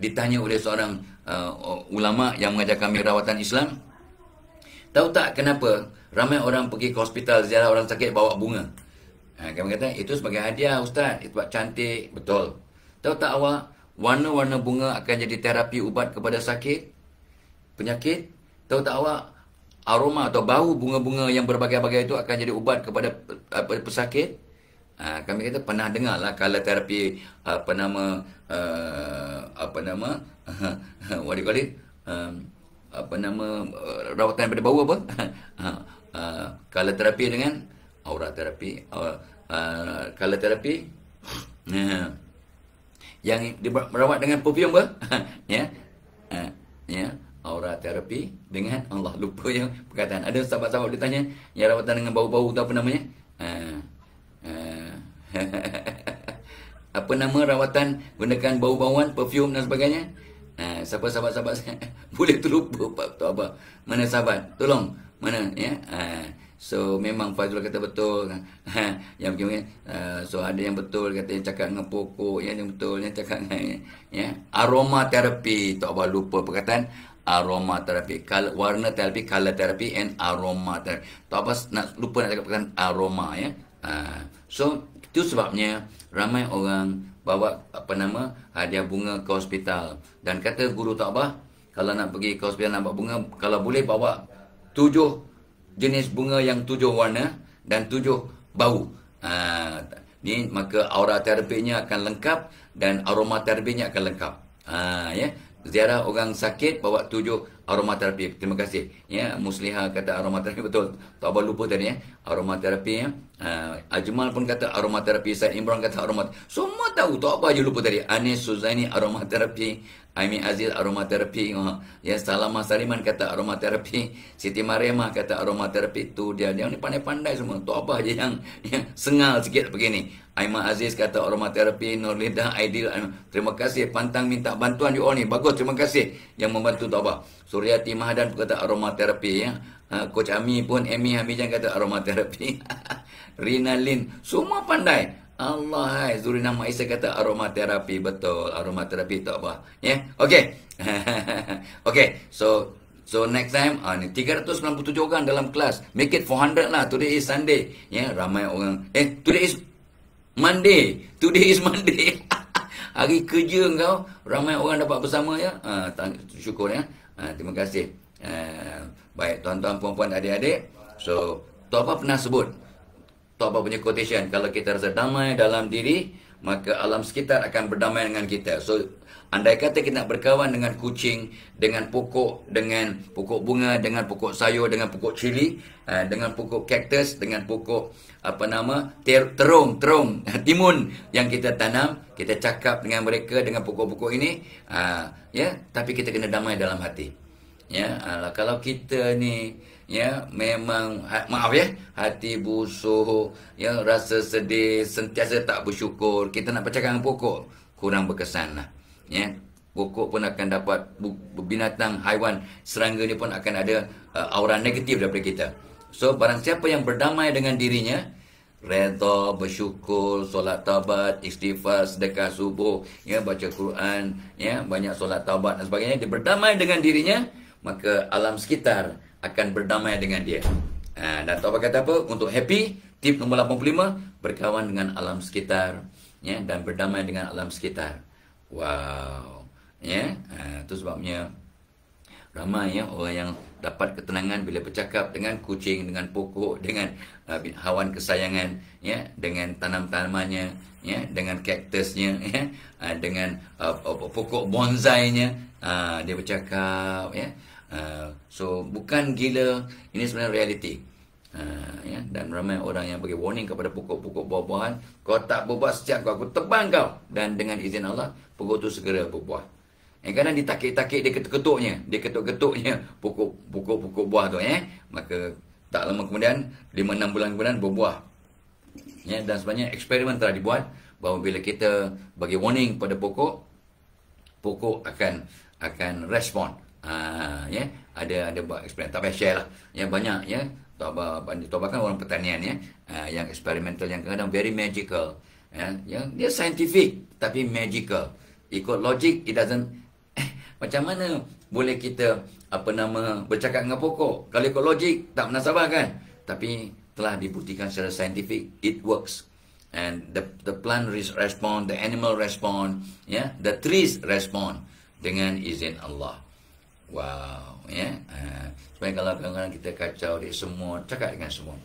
ditanya oleh seorang uh, ulama yang mengajar kami rawatan Islam, tahu tak kenapa ramai orang pergi ke hospital ziarah orang sakit bawa bunga? Ha, kami kata itu sebagai hadiah ustaz, itu buat cantik, betul. Tahu tak awak, warna-warna bunga akan jadi terapi ubat kepada sakit, penyakit. Tahu tak awak, aroma atau bau bunga-bunga yang berbagai-bagai itu akan jadi ubat kepada apa, pesakit. Ha, kami kata pernah dengar lah kalau terapi apa nama uh, apa nama what do you call it? Um, apa nama uh, rawatan daripada bau apa? Uh, uh, kalau terapi dengan aura terapi uh, uh, color terapi uh, yang merawat dengan perfume apa? Ya uh, ya aura terapi dengan Allah. Lupa yang perkataan. Ada sahabat-sahabat dia tanya yang rawatan dengan bau-bau tu apa namanya? Uh, uh, apa nama rawatan? Gunakan bau-bauan perfume dan sebagainya? Uh, siapa sahabat-sahabat boleh terlupa apa apa mana sahabat? Tolong. Mana ya? Uh, So memang Fazul kata betul. Yang mungkin uh, so ada yang betul kata yang cakap dengan pokok yang yang betul yang cakap dengan ya? Aroma terapi tak apa lupa perkataan aroma terapi color warna terapi color terapi and aroma terapi tak apa nak lupa nak cakap perkataan aroma ya uh, so itu sebabnya ramai orang bawa apa nama hadiah bunga ke hospital dan kata guru tak apa kalau nak pergi ke hospital nak bawa bunga kalau boleh bawa tujuh jenis bunga yang tujuh warna dan tujuh bau. Ha, ni maka aura terapinya akan lengkap dan aroma terapinya akan lengkap. Ha, ya. Ziarah orang sakit bawa tujuh aromaterapi. Terima kasih. Ya, Musliha kata aromaterapi betul. Tak boleh lupa tadi ya. Aromaterapi ya. Uh, Ajmal pun kata aromaterapi. Said Imran kata aromaterapi. Semua tahu. Tak apa je lupa tadi. Anis Suzaini aromaterapi. Aimi Aziz aromaterapi. Uh, ya, Salamah Saliman kata aromaterapi. Siti Mariamah kata aromaterapi. Tu dia. Dia ni pandai-pandai semua. Tak apa je yang, yang sengal sikit begini. Aiman Aziz kata aromaterapi. Nurlida Aidil. Terima kasih. Pantang minta bantuan you all ni. Bagus. Terima kasih yang membantu tak apa. Suryati Mahadan kata aromaterapi. Ya. Uh, Coach Ami pun. Amy Hamijan kata aromaterapi. Rina Lin. Semua pandai. Allah hai Zurina Maisa kata aromaterapi betul aromaterapi tak apa ya yeah? okey okey so so next time ah ni 397 orang dalam kelas make it 400 lah today is sunday ya yeah? ramai orang eh today is monday today is monday hari kerja kau ramai orang dapat bersama ya ah syukur ya ah, terima kasih. Ah, baik tuan-tuan puan-puan adik-adik. So tu apa pernah sebut? Tok apa punya quotation. Kalau kita rasa damai dalam diri maka alam sekitar akan berdamai dengan kita. So andai kata kita nak berkawan dengan kucing dengan pokok dengan pokok bunga dengan pokok sayur dengan pokok cili eh, dengan pokok kaktus dengan pokok apa nama ter, terung terung timun yang kita tanam kita cakap dengan mereka dengan pokok-pokok ini uh, ya tapi kita kena damai dalam hati. Ya kalau kita ni ya memang ha, maaf ya hati busuk ya rasa sedih sentiasa tak bersyukur kita nak bercakap dengan pokok kurang berkesan lah ya pokok pun akan dapat binatang haiwan serangga ni pun akan ada uh, aura negatif daripada kita so barang siapa yang berdamai dengan dirinya redha bersyukur solat taubat istighfar sedekah subuh ya baca Quran ya banyak solat taubat dan sebagainya dia berdamai dengan dirinya maka alam sekitar akan berdamai dengan dia. Ha, dan tahu apa kata apa? Untuk happy, tip nombor 85, berkawan dengan alam sekitar. Ya, dan berdamai dengan alam sekitar. Wow. Ya, ha, itu sebabnya ramai ya orang yang dapat ketenangan bila bercakap dengan kucing, dengan pokok, dengan uh, hawan kesayangan, ya, dengan tanam-tanamannya, ya, dengan kaktusnya, ya, uh, dengan uh, pokok bonsainya, uh, dia bercakap, ya. Uh, so bukan gila ini sebenarnya realiti uh, ya. Dan ramai orang yang bagi warning kepada pokok-pokok buah-buahan kau tak berbuat setiap kau aku tebang kau. Dan dengan izin Allah pokok tu segera berbuah. Eh kadang ditakik-takik dia ketuk-ketuknya. Dia ketuk-ketuknya pokok pokok-pokok buah tu eh. Maka tak lama kemudian 5 6 bulan kemudian berbuah. Ya dan sebenarnya eksperimen telah dibuat bahawa bila kita bagi warning pada pokok pokok akan akan respon Ha, ya, ada ada buat eksperimen. Tak payah share lah. Ya banyak ya. Toba toba kan orang pertanian ya. Ha, yang eksperimental yang kadang very magical. Ya, yang dia scientific tapi magical. Ikut logik it doesn't eh, macam mana boleh kita apa nama bercakap dengan pokok? Kalau ikut logik tak menasabah kan? Tapi telah dibuktikan secara scientific it works. And the the plant respond, the animal respond, ya, yeah? the trees respond dengan izin Allah. Wow, ya. Ha, supaya kalau kadang-kadang kita kacau dia semua, cakap dengan semua.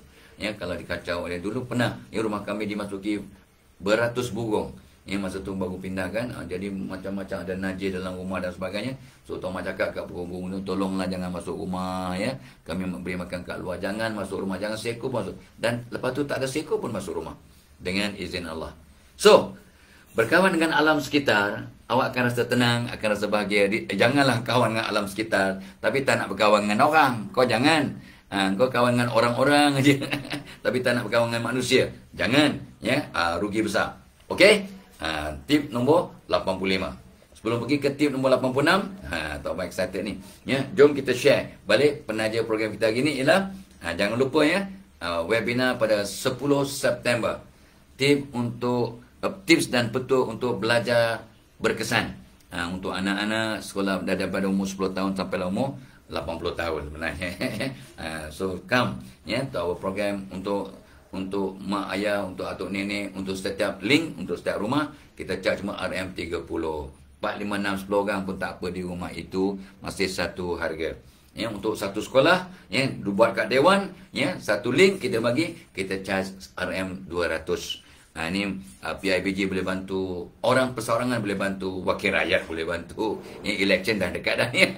Ya, kalau dikacau oleh dulu pernah ya rumah kami dimasuki beratus burung. Ya, masa tu baru pindah kan. Ha, jadi macam-macam ada najis dalam rumah dan sebagainya. So, Tuan cakap kat burung-burung tu, tolonglah jangan masuk rumah. ya. Kami beri makan kat luar. Jangan masuk rumah. Jangan seko masuk. Dan lepas tu tak ada seko pun masuk rumah. Dengan izin Allah. So, berkawan dengan alam sekitar, awak akan rasa tenang, akan rasa bahagia. Janganlah kawan dengan alam sekitar, tapi tak nak berkawan dengan orang. Kau jangan. Ha, kau kawan dengan orang-orang aja, tapi tak nak berkawan dengan manusia. Jangan, ya, ha, rugi besar. Okey? Ha, tip nombor 85. Sebelum pergi ke tip nombor 86, ha, tak apa excited ni. Ya, jom kita share balik penaja program kita hari ni ialah ha, jangan lupa ya, uh, webinar pada 10 September. Tip untuk tips dan petua untuk belajar berkesan ha, untuk anak-anak sekolah daripada umur 10 tahun sampai umur 80 tahun sebenarnya. ha, so come ya yeah, to our program untuk untuk mak ayah, untuk atuk nenek, untuk setiap link, untuk setiap rumah kita charge cuma RM30. 4, 5, 6, 10 orang pun tak apa di rumah itu masih satu harga. Ya, untuk satu sekolah, ya, buat kat dewan, ya, satu link kita bagi, kita charge RM200. Ha, ini uh, ah, PIBG boleh bantu orang perseorangan boleh bantu wakil rakyat boleh bantu. Ini election dah dekat dah ni.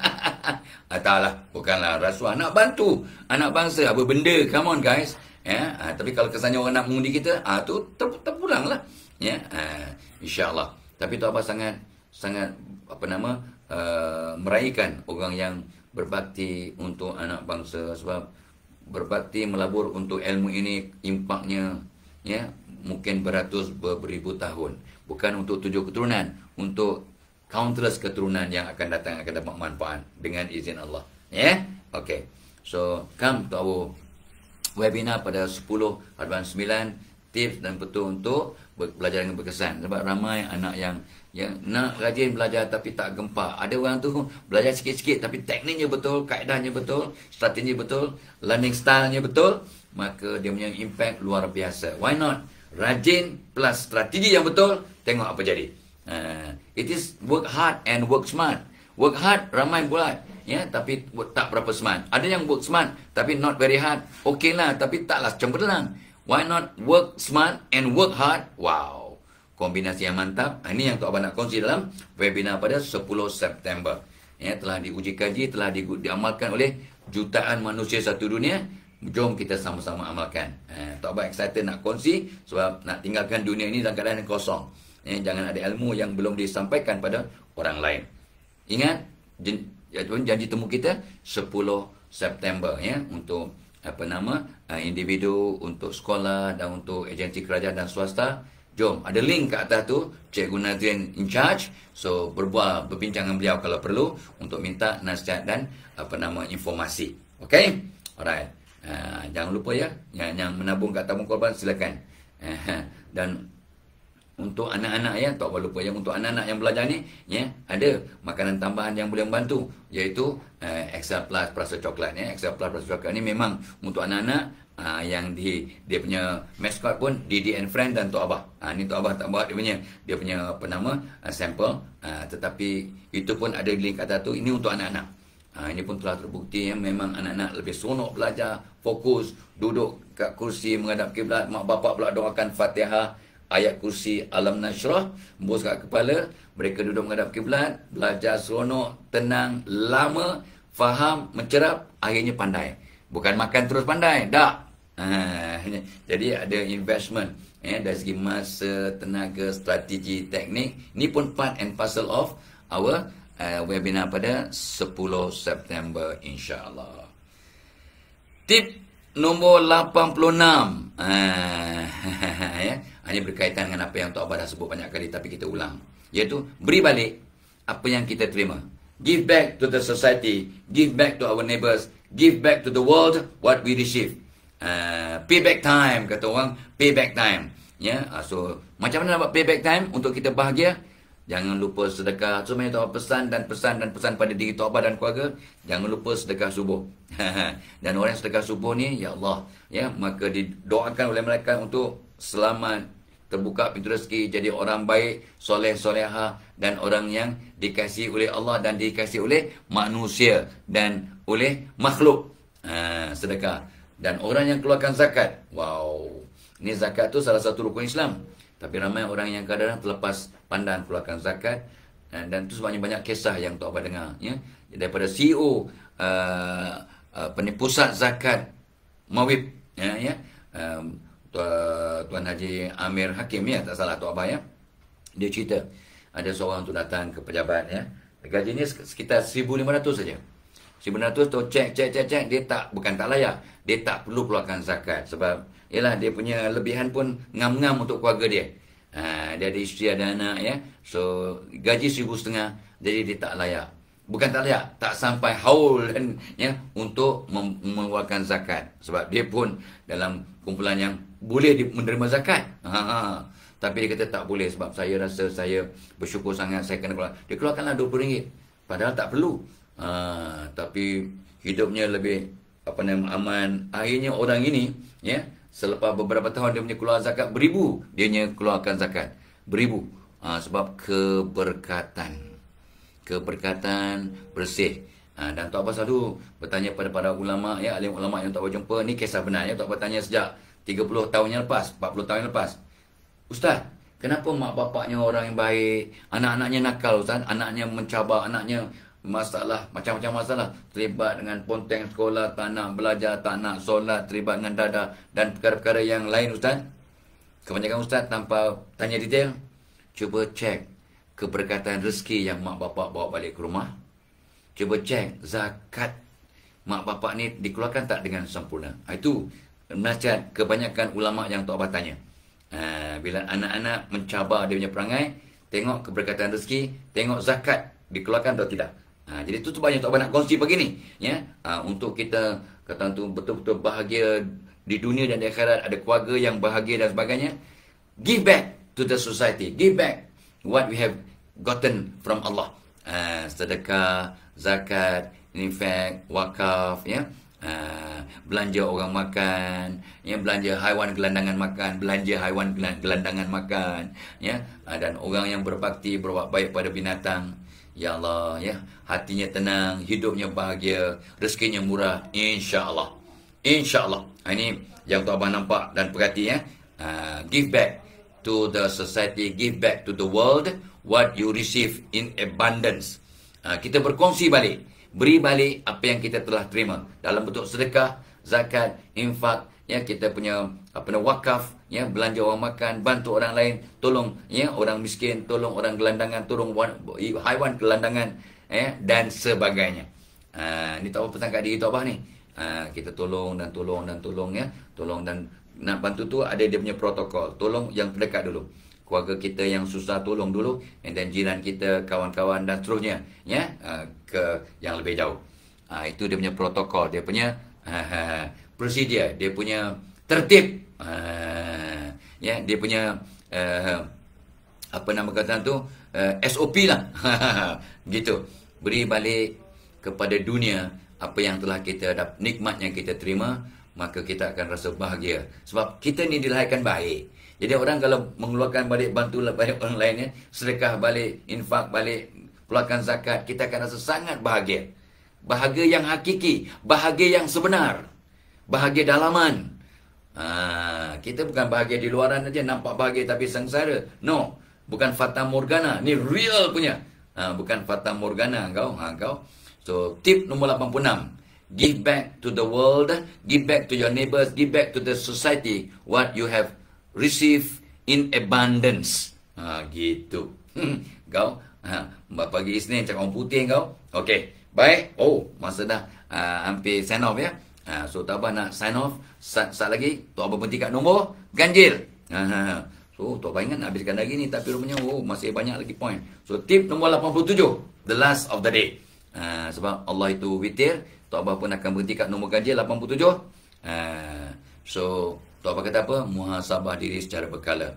Ha, taklah bukanlah rasuah. Nak bantu anak bangsa apa benda? Come on guys. Ya ha, tapi kalau kesannya orang nak mengundi kita ah ha, tu ter, terpulang lah. Ya ha, insyaallah. Tapi tu apa sangat sangat apa nama uh, meraihkan orang yang berbakti untuk anak bangsa. Sebab berbakti melabur untuk ilmu ini impaknya. Ya mungkin beratus beribu tahun. Bukan untuk tujuh keturunan untuk countless keturunan yang akan datang akan dapat manfaat dengan izin Allah. Ya? Yeah? okey. So come to our webinar pada 10 hadapan 9 tips dan betul untuk belajar dengan berkesan. Sebab ramai anak yang yang nak rajin belajar tapi tak gempa ada orang tu belajar sikit-sikit tapi tekniknya betul kaedahnya betul strateginya betul learning stylenya betul maka dia punya impact luar biasa. Why not rajin plus strategi yang betul, tengok apa jadi. Uh, it is work hard and work smart. Work hard ramai buat, ya, tapi tak berapa smart. Ada yang work smart tapi not very hard. Okay lah, tapi taklah cemberlang. Why not work smart and work hard? Wow. Kombinasi yang mantap. Ah, ini yang Tok Abang nak kongsi dalam webinar pada 10 September. Ya, telah diuji kaji, telah di, diamalkan oleh jutaan manusia satu dunia Jom kita sama-sama amalkan. Eh, tak apa excited nak kongsi sebab nak tinggalkan dunia ini dalam keadaan yang kosong. Eh, jangan ada ilmu yang belum disampaikan pada orang lain. Ingat, ya, janji temu kita 10 September ya untuk apa nama uh, individu untuk sekolah dan untuk agensi kerajaan dan swasta jom ada link kat atas tu Cikgu Nazrin in charge so berbual berbincang dengan beliau kalau perlu untuk minta nasihat dan apa nama informasi okey alright uh, jangan lupa ya. Yang, yang menabung kat tabung korban silakan. Uh, dan untuk anak-anak ya tak lupa yang untuk anak-anak yang belajar ni ya ada makanan tambahan yang boleh membantu iaitu uh, Excel Plus Prasa Coklat ya. Excel Plus Prasa Coklat ni memang untuk anak-anak uh, yang di dia punya mascot pun Didi and Friend dan Tok Abah. Ha, ni Tok Abah tak buat dia punya dia punya apa nama uh, sampel uh, tetapi itu pun ada link kata tu ini untuk anak-anak. Ha, ini pun telah terbukti ya, memang anak-anak lebih seronok belajar, fokus, duduk kat kursi menghadap kiblat, mak bapak pula doakan Fatihah, ayat kursi alam nasrah embus kat kepala mereka duduk menghadap kiblat belajar seronok tenang lama faham mencerap akhirnya pandai. Bukan makan terus pandai tak. Ha, jadi ada investment eh, dari segi masa tenaga strategi teknik. Ni pun part and parcel of our uh, webinar pada 10 September insyaallah tip nombor 86 ah ya hanya berkaitan dengan apa yang Tok Abah dah sebut banyak kali tapi kita ulang. Iaitu beri balik apa yang kita terima. Give back to the society. Give back to our neighbors. Give back to the world what we receive. Uh, payback time kata orang. Payback time. Ya, yeah? so macam mana nak buat payback time untuk kita bahagia? Jangan lupa sedekah. So, banyak Tok pesan dan pesan dan pesan pada diri Tok dan keluarga. Jangan lupa sedekah subuh. dan orang yang sedekah subuh ni, Ya Allah. ya Maka didoakan oleh mereka untuk selamat, terbuka pintu rezeki, jadi orang baik, soleh, soleha dan orang yang dikasih oleh Allah dan dikasih oleh manusia dan oleh makhluk. Ha, sedekah. Dan orang yang keluarkan zakat. Wow. Ini zakat tu salah satu rukun Islam. Tapi ramai orang yang kadang-kadang terlepas pandang keluarkan zakat. Dan itu sebabnya banyak kisah yang Tok Abah dengar. Ya? Daripada CEO uh, uh, pusat zakat Mawib. Ya, ya? Um, Tuan Haji Amir Hakim ya tak salah tu abah ya. Dia cerita ada seorang tu datang ke pejabat ya. Gajinya sekitar 1500 saja. 1500 tu cek cek cek cek dia tak bukan tak layak. Dia tak perlu keluarkan zakat sebab yalah dia punya lebihan pun ngam-ngam untuk keluarga dia. Ha, dia ada isteri ada anak ya. So gaji 1500 jadi dia tak layak. Bukan tak layak, tak sampai haul dan ya untuk mengeluarkan zakat sebab dia pun dalam kumpulan yang boleh menerima zakat. Ha, ha. Tapi dia kata tak boleh sebab saya rasa saya bersyukur sangat saya kena keluar. Dia keluarkanlah RM20. Padahal tak perlu. Ha, tapi hidupnya lebih apa nama aman. Akhirnya orang ini ya selepas beberapa tahun dia punya keluar zakat beribu dia punya keluarkan zakat. Beribu. Ha, sebab keberkatan. Keberkatan bersih. Ha, dan Tok Abbas selalu bertanya pada para ulama ya alim ulama yang tak berjumpa ni kisah benar ya Tok Abbas tanya sejak 30 tahun yang lepas, 40 tahun yang lepas. Ustaz, kenapa mak bapaknya orang yang baik, anak-anaknya nakal Ustaz, anaknya mencabar, anaknya masalah, macam-macam masalah. Terlibat dengan ponteng sekolah, tak nak belajar, tak nak solat, terlibat dengan dada dan perkara-perkara yang lain Ustaz. Kebanyakan Ustaz tanpa tanya detail, cuba cek keberkatan rezeki yang mak bapak bawa balik ke rumah. Cuba cek zakat mak bapak ni dikeluarkan tak dengan sempurna. Itu nasihat kebanyakan ulama yang Tok Abah tanya. Ha, bila anak-anak mencabar dia punya perangai, tengok keberkatan rezeki, tengok zakat dikeluarkan atau tidak. Ha, jadi banyak Tok Abah nak kongsi pagi ni. Ya? Ha, untuk kita kata tu betul-betul bahagia di dunia dan di akhirat, ada keluarga yang bahagia dan sebagainya. Give back to the society. Give back what we have gotten from Allah. Ha, sedekah, zakat, infak, wakaf, ya. Uh, belanja orang makan, ya belanja haiwan gelandangan makan, belanja haiwan gelandangan makan, ya uh, dan orang yang berbakti berbuat baik pada binatang, ya Allah, ya hatinya tenang, hidupnya bahagia, rezekinya murah, insya-Allah. Insya-Allah. Ini yang tuan abang nampak dan perhati ya. Uh, give back to the society, give back to the world what you receive in abundance. Uh, kita berkongsi balik beri balik apa yang kita telah terima dalam bentuk sedekah, zakat, infak, ya kita punya apa wakaf, ya belanja orang makan, bantu orang lain, tolong ya orang miskin, tolong orang gelandangan, tolong haiwan gelandangan, ya dan sebagainya. Ha, ni tak apa kat diri Tok ni. Ha, kita tolong dan tolong dan tolong ya. Tolong dan nak bantu tu ada dia punya protokol. Tolong yang terdekat dulu. Keluarga kita yang susah tolong dulu. And then jiran kita, kawan-kawan dan seterusnya. Ya, ha, ke yang lebih jauh. Ha, itu dia punya protokol. Dia punya ha, ha, prosedur. Dia punya tertib. Ha, ya, dia punya uh, apa nama kata tu? Uh, SOP lah. gitu. Beri balik kepada dunia apa yang telah kita dapat nikmat yang kita terima maka kita akan rasa bahagia sebab kita ni dilahirkan baik jadi orang kalau mengeluarkan balik bantu balik orang lain ya sedekah balik infak balik keluarkan zakat kita akan rasa sangat bahagia bahagia yang hakiki bahagia yang sebenar bahagia dalaman ha, kita bukan bahagia di luaran aja nampak bahagia tapi sengsara no bukan fata morgana ni real punya ha, bukan fata morgana kau ha, kau So, tip nombor 86. Give back to the world, give back to your neighbors, give back to the society what you have received in abundance. Ha, gitu. Hmm, kau, ha, pagi Isnin cakap orang putih kau. Okey, baik. Oh, masa dah uh, hampir sign off ya. Ha, so, tak apa nak sign off. Sat, sat lagi, tu apa berhenti kat nombor? Ganjil. Ha, ha, ha. So, tu apa ingat nak habiskan lagi ni. Tapi rupanya, oh, masih banyak lagi point. So, tip nombor 87. The last of the day. Ha, sebab Allah itu witir. Tok Abah pun akan berhenti kat nombor ganjil 87. Ha, so, Tok Abah kata apa? Muhasabah diri secara berkala.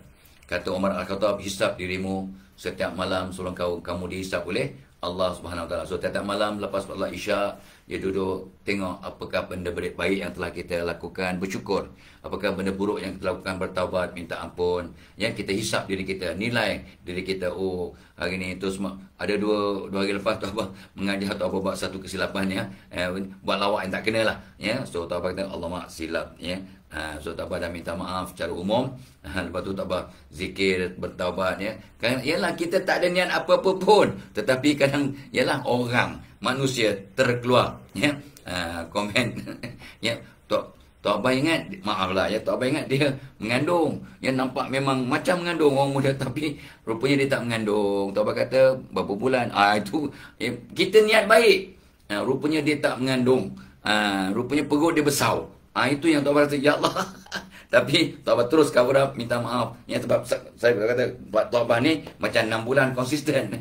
Kata Umar Al-Khattab, hisap dirimu setiap malam sebelum kau, kamu dihisap oleh Allah Subhanahu Wa Taala. So, tiap malam lepas Allah Isya, dia duduk tengok apakah benda baik yang telah kita lakukan, bersyukur. Apakah benda buruk yang kita lakukan, bertaubat, minta ampun. Yang kita hisap diri kita, nilai diri kita. Oh, hari ni tu semua. Ada dua dua hari lepas tu apa mengajar atau apa buat satu kesilapan ya. Eh, buat lawak yang tak kena lah. Ya. So, tu apa kata, Allah mak silap. Ya. Ha, so tak apa dah minta maaf secara umum. Ha, lepas tu tak apa zikir bertaubat ya. Kan ialah kita tak ada niat apa-apa pun. Tetapi kadang ialah orang manusia terkeluar ya. Uh, komen ya. Tok tok abang ingat maaflah ya. Tok abang ingat dia mengandung. Ya nampak memang macam mengandung orang muda tapi rupanya dia tak mengandung. Tok abang kata berapa bulan? Ah itu ya, kita niat baik. Uh, rupanya dia tak mengandung. Uh, rupanya perut dia besar ah itu yang tok abang kata ya Allah. Tapi tok abang terus cover up minta maaf. Ya sebab saya kata buat abang ni macam 6 bulan konsisten.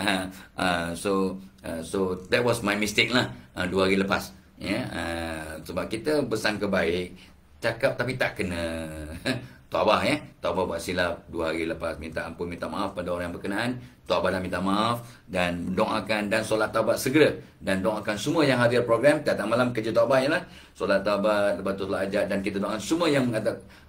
Uh, uh, so uh, so that was my mistake lah uh, dua hari lepas. Ya yeah? uh, sebab kita pesan kebaik cakap tapi tak kena Tawabah ya. Tawabah buat silap dua hari lepas minta ampun, minta maaf pada orang yang berkenaan. Tawabah dan minta maaf dan doakan dan solat taubat segera dan doakan semua yang hadir program datang malam kerja tawabah ya lah. Solat taubat, lepas tu ajak dan kita doakan semua yang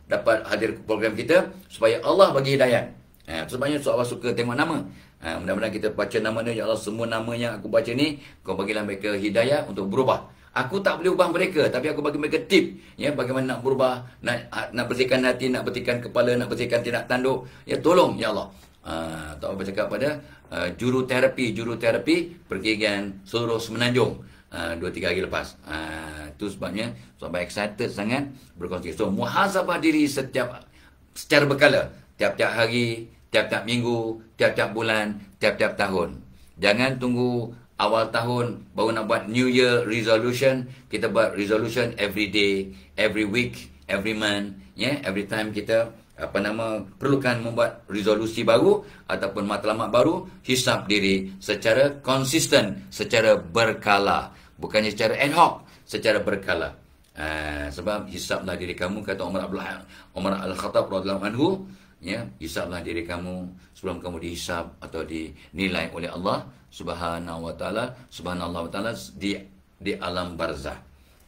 dapat hadir program kita supaya Allah bagi hidayah. Eh, sebabnya soal suka tengok nama. Ha, mudah-mudahan kita baca nama dia. Ya Allah, semua nama yang aku baca ni, kau bagilah mereka hidayah untuk berubah. Aku tak boleh ubah mereka, tapi aku bagi mereka tip. Ya, bagaimana nak berubah, nak nak bersihkan hati, nak bersihkan kepala, nak bersihkan tindak tanduk. Ya, tolong, Ya Allah. Ha, tak apa cakap pada uh, juru terapi, juru terapi pergian seluruh semenanjung. Uh, dua tiga hari lepas. Uh, itu sebabnya, sebab excited sangat berkongsi. So, muhasabah diri setiap secara berkala. Tiap-tiap hari, tiap-tiap minggu, tiap-tiap bulan, tiap-tiap tahun. Jangan tunggu awal tahun baru nak buat New Year resolution. Kita buat resolution every day, every week, every month. Yeah, every time kita apa nama perlukan membuat resolusi baru ataupun matlamat baru, hisap diri secara konsisten, secara berkala. Bukannya secara ad hoc, secara berkala. Uh, sebab hisaplah diri kamu kata Umar Abdullah Umar Al-Khattab radhiyallahu anhu ya hisaplah diri kamu sebelum kamu dihisap atau dinilai oleh Allah Subhanahu wa taala subhanallah wa taala di di alam barzah.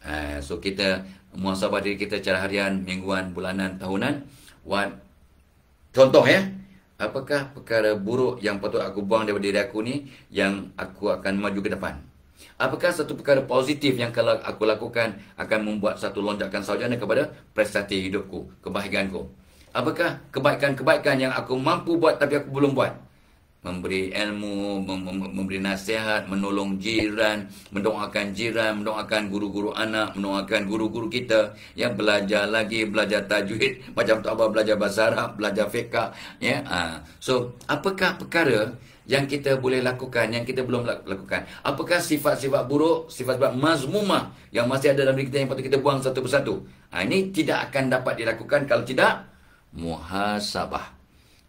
Ha, so kita muhasabah diri kita secara harian mingguan bulanan tahunan. What contoh ya. Apakah perkara buruk yang patut aku buang daripada diri aku ni yang aku akan maju ke depan? Apakah satu perkara positif yang kalau aku lakukan akan membuat satu lonjakan sarjana kepada prestasi hidupku, kebahagiaanku? Apakah kebaikan-kebaikan yang aku mampu buat tapi aku belum buat? memberi ilmu, memberi nasihat, menolong jiran, mendoakan jiran, mendoakan guru-guru anak, mendoakan guru-guru kita yang belajar lagi, belajar tajwid, macam tu apa belajar bahasa Arab, belajar fiqh, ya. Ha. So, apakah perkara yang kita boleh lakukan, yang kita belum lakukan? Apakah sifat-sifat buruk, sifat-sifat mazmumah yang masih ada dalam diri kita yang patut kita buang satu persatu? Ha, ini tidak akan dapat dilakukan kalau tidak muhasabah.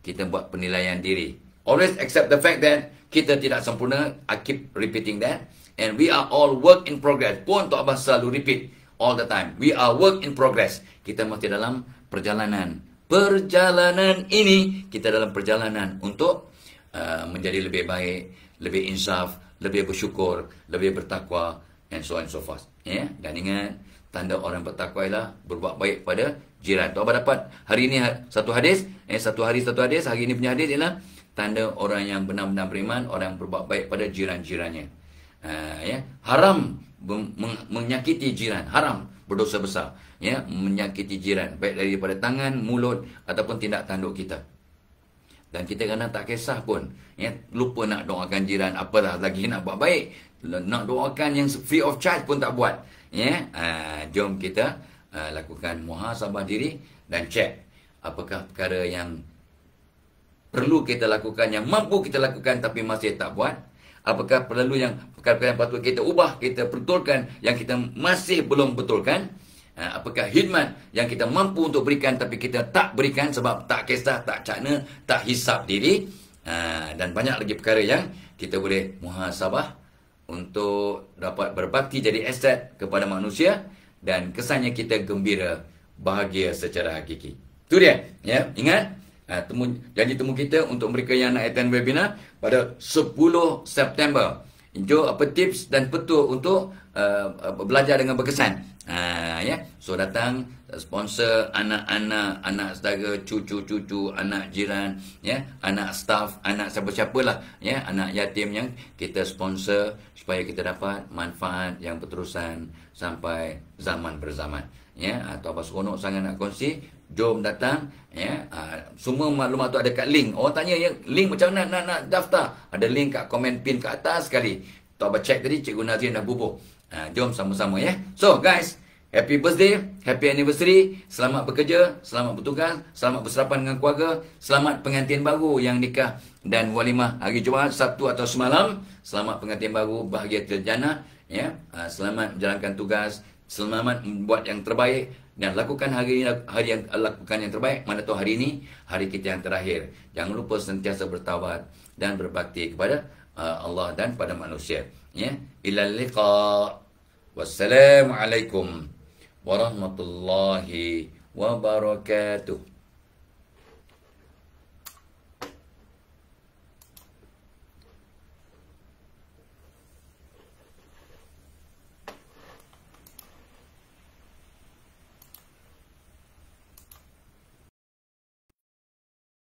Kita buat penilaian diri. Always accept the fact that kita tidak sempurna. I keep repeating that. And we are all work in progress. Pun Tok Abah selalu repeat all the time. We are work in progress. Kita masih dalam perjalanan. Perjalanan ini, kita dalam perjalanan untuk uh, menjadi lebih baik, lebih insaf, lebih bersyukur, lebih bertakwa, and so on and so forth. Yeah? Dan ingat, tanda orang bertakwa ialah berbuat baik pada jiran. Tok Abah dapat. Hari ini satu hadis, eh, satu hari satu hadis, hari ini punya hadis ialah tanda orang yang benar-benar beriman, orang yang berbuat baik pada jiran-jirannya. Uh, ya, haram menyakiti jiran, haram. Berdosa besar, ya, menyakiti jiran. Baik daripada tangan, mulut ataupun tindak tanduk kita. Dan kita kadang tak kisah pun, ya, lupa nak doakan jiran, apalah lagi nak buat baik, nak doakan yang free of charge pun tak buat. Ya, uh, jom kita uh, lakukan muhasabah diri dan cek apakah perkara yang perlu kita lakukan, yang mampu kita lakukan tapi masih tak buat? Apakah perlu yang perkara-perkara yang patut kita ubah, kita betulkan yang kita masih belum betulkan? Ha, apakah khidmat yang kita mampu untuk berikan tapi kita tak berikan sebab tak kisah, tak cakna, tak hisap diri? Ha, dan banyak lagi perkara yang kita boleh muhasabah untuk dapat berbakti jadi aset kepada manusia dan kesannya kita gembira, bahagia secara hakiki. Itu dia. Ya, ingat? Ha, temu, janji temu kita untuk mereka yang nak attend webinar pada 10 September. Jom apa tips dan petua untuk uh, belajar dengan berkesan. Ha, ya. So datang sponsor anak-anak, anak saudara, cucu-cucu, anak jiran, ya, anak staff, anak siapa-siapalah, ya, anak yatim yang kita sponsor supaya kita dapat manfaat yang berterusan sampai zaman berzaman. Ya, atau apa seronok sangat nak kongsi, jom datang ya. Uh, semua maklumat tu ada kat link. Orang tanya ya link macam mana nak nak daftar? Ada link kat komen pin kat atas sekali. Tak apa check tadi cikgu Nazrin dah bubuh. Uh, jom sama-sama ya. So guys happy birthday happy anniversary. Selamat bekerja selamat bertugas selamat berserapan dengan keluarga selamat pengantin baru yang nikah dan walimah hari Jumaat Sabtu atau semalam. Selamat pengantin baru bahagia terjana ya uh, selamat menjalankan tugas selamat buat yang terbaik dan lakukan hari ini hari yang lakukan yang terbaik. Mana tahu hari ini hari kita yang terakhir. Jangan lupa sentiasa bertawad dan berbakti kepada uh, Allah dan pada manusia. Ya ilal liqa. Wassalamu alaikum warahmatullahi wabarakatuh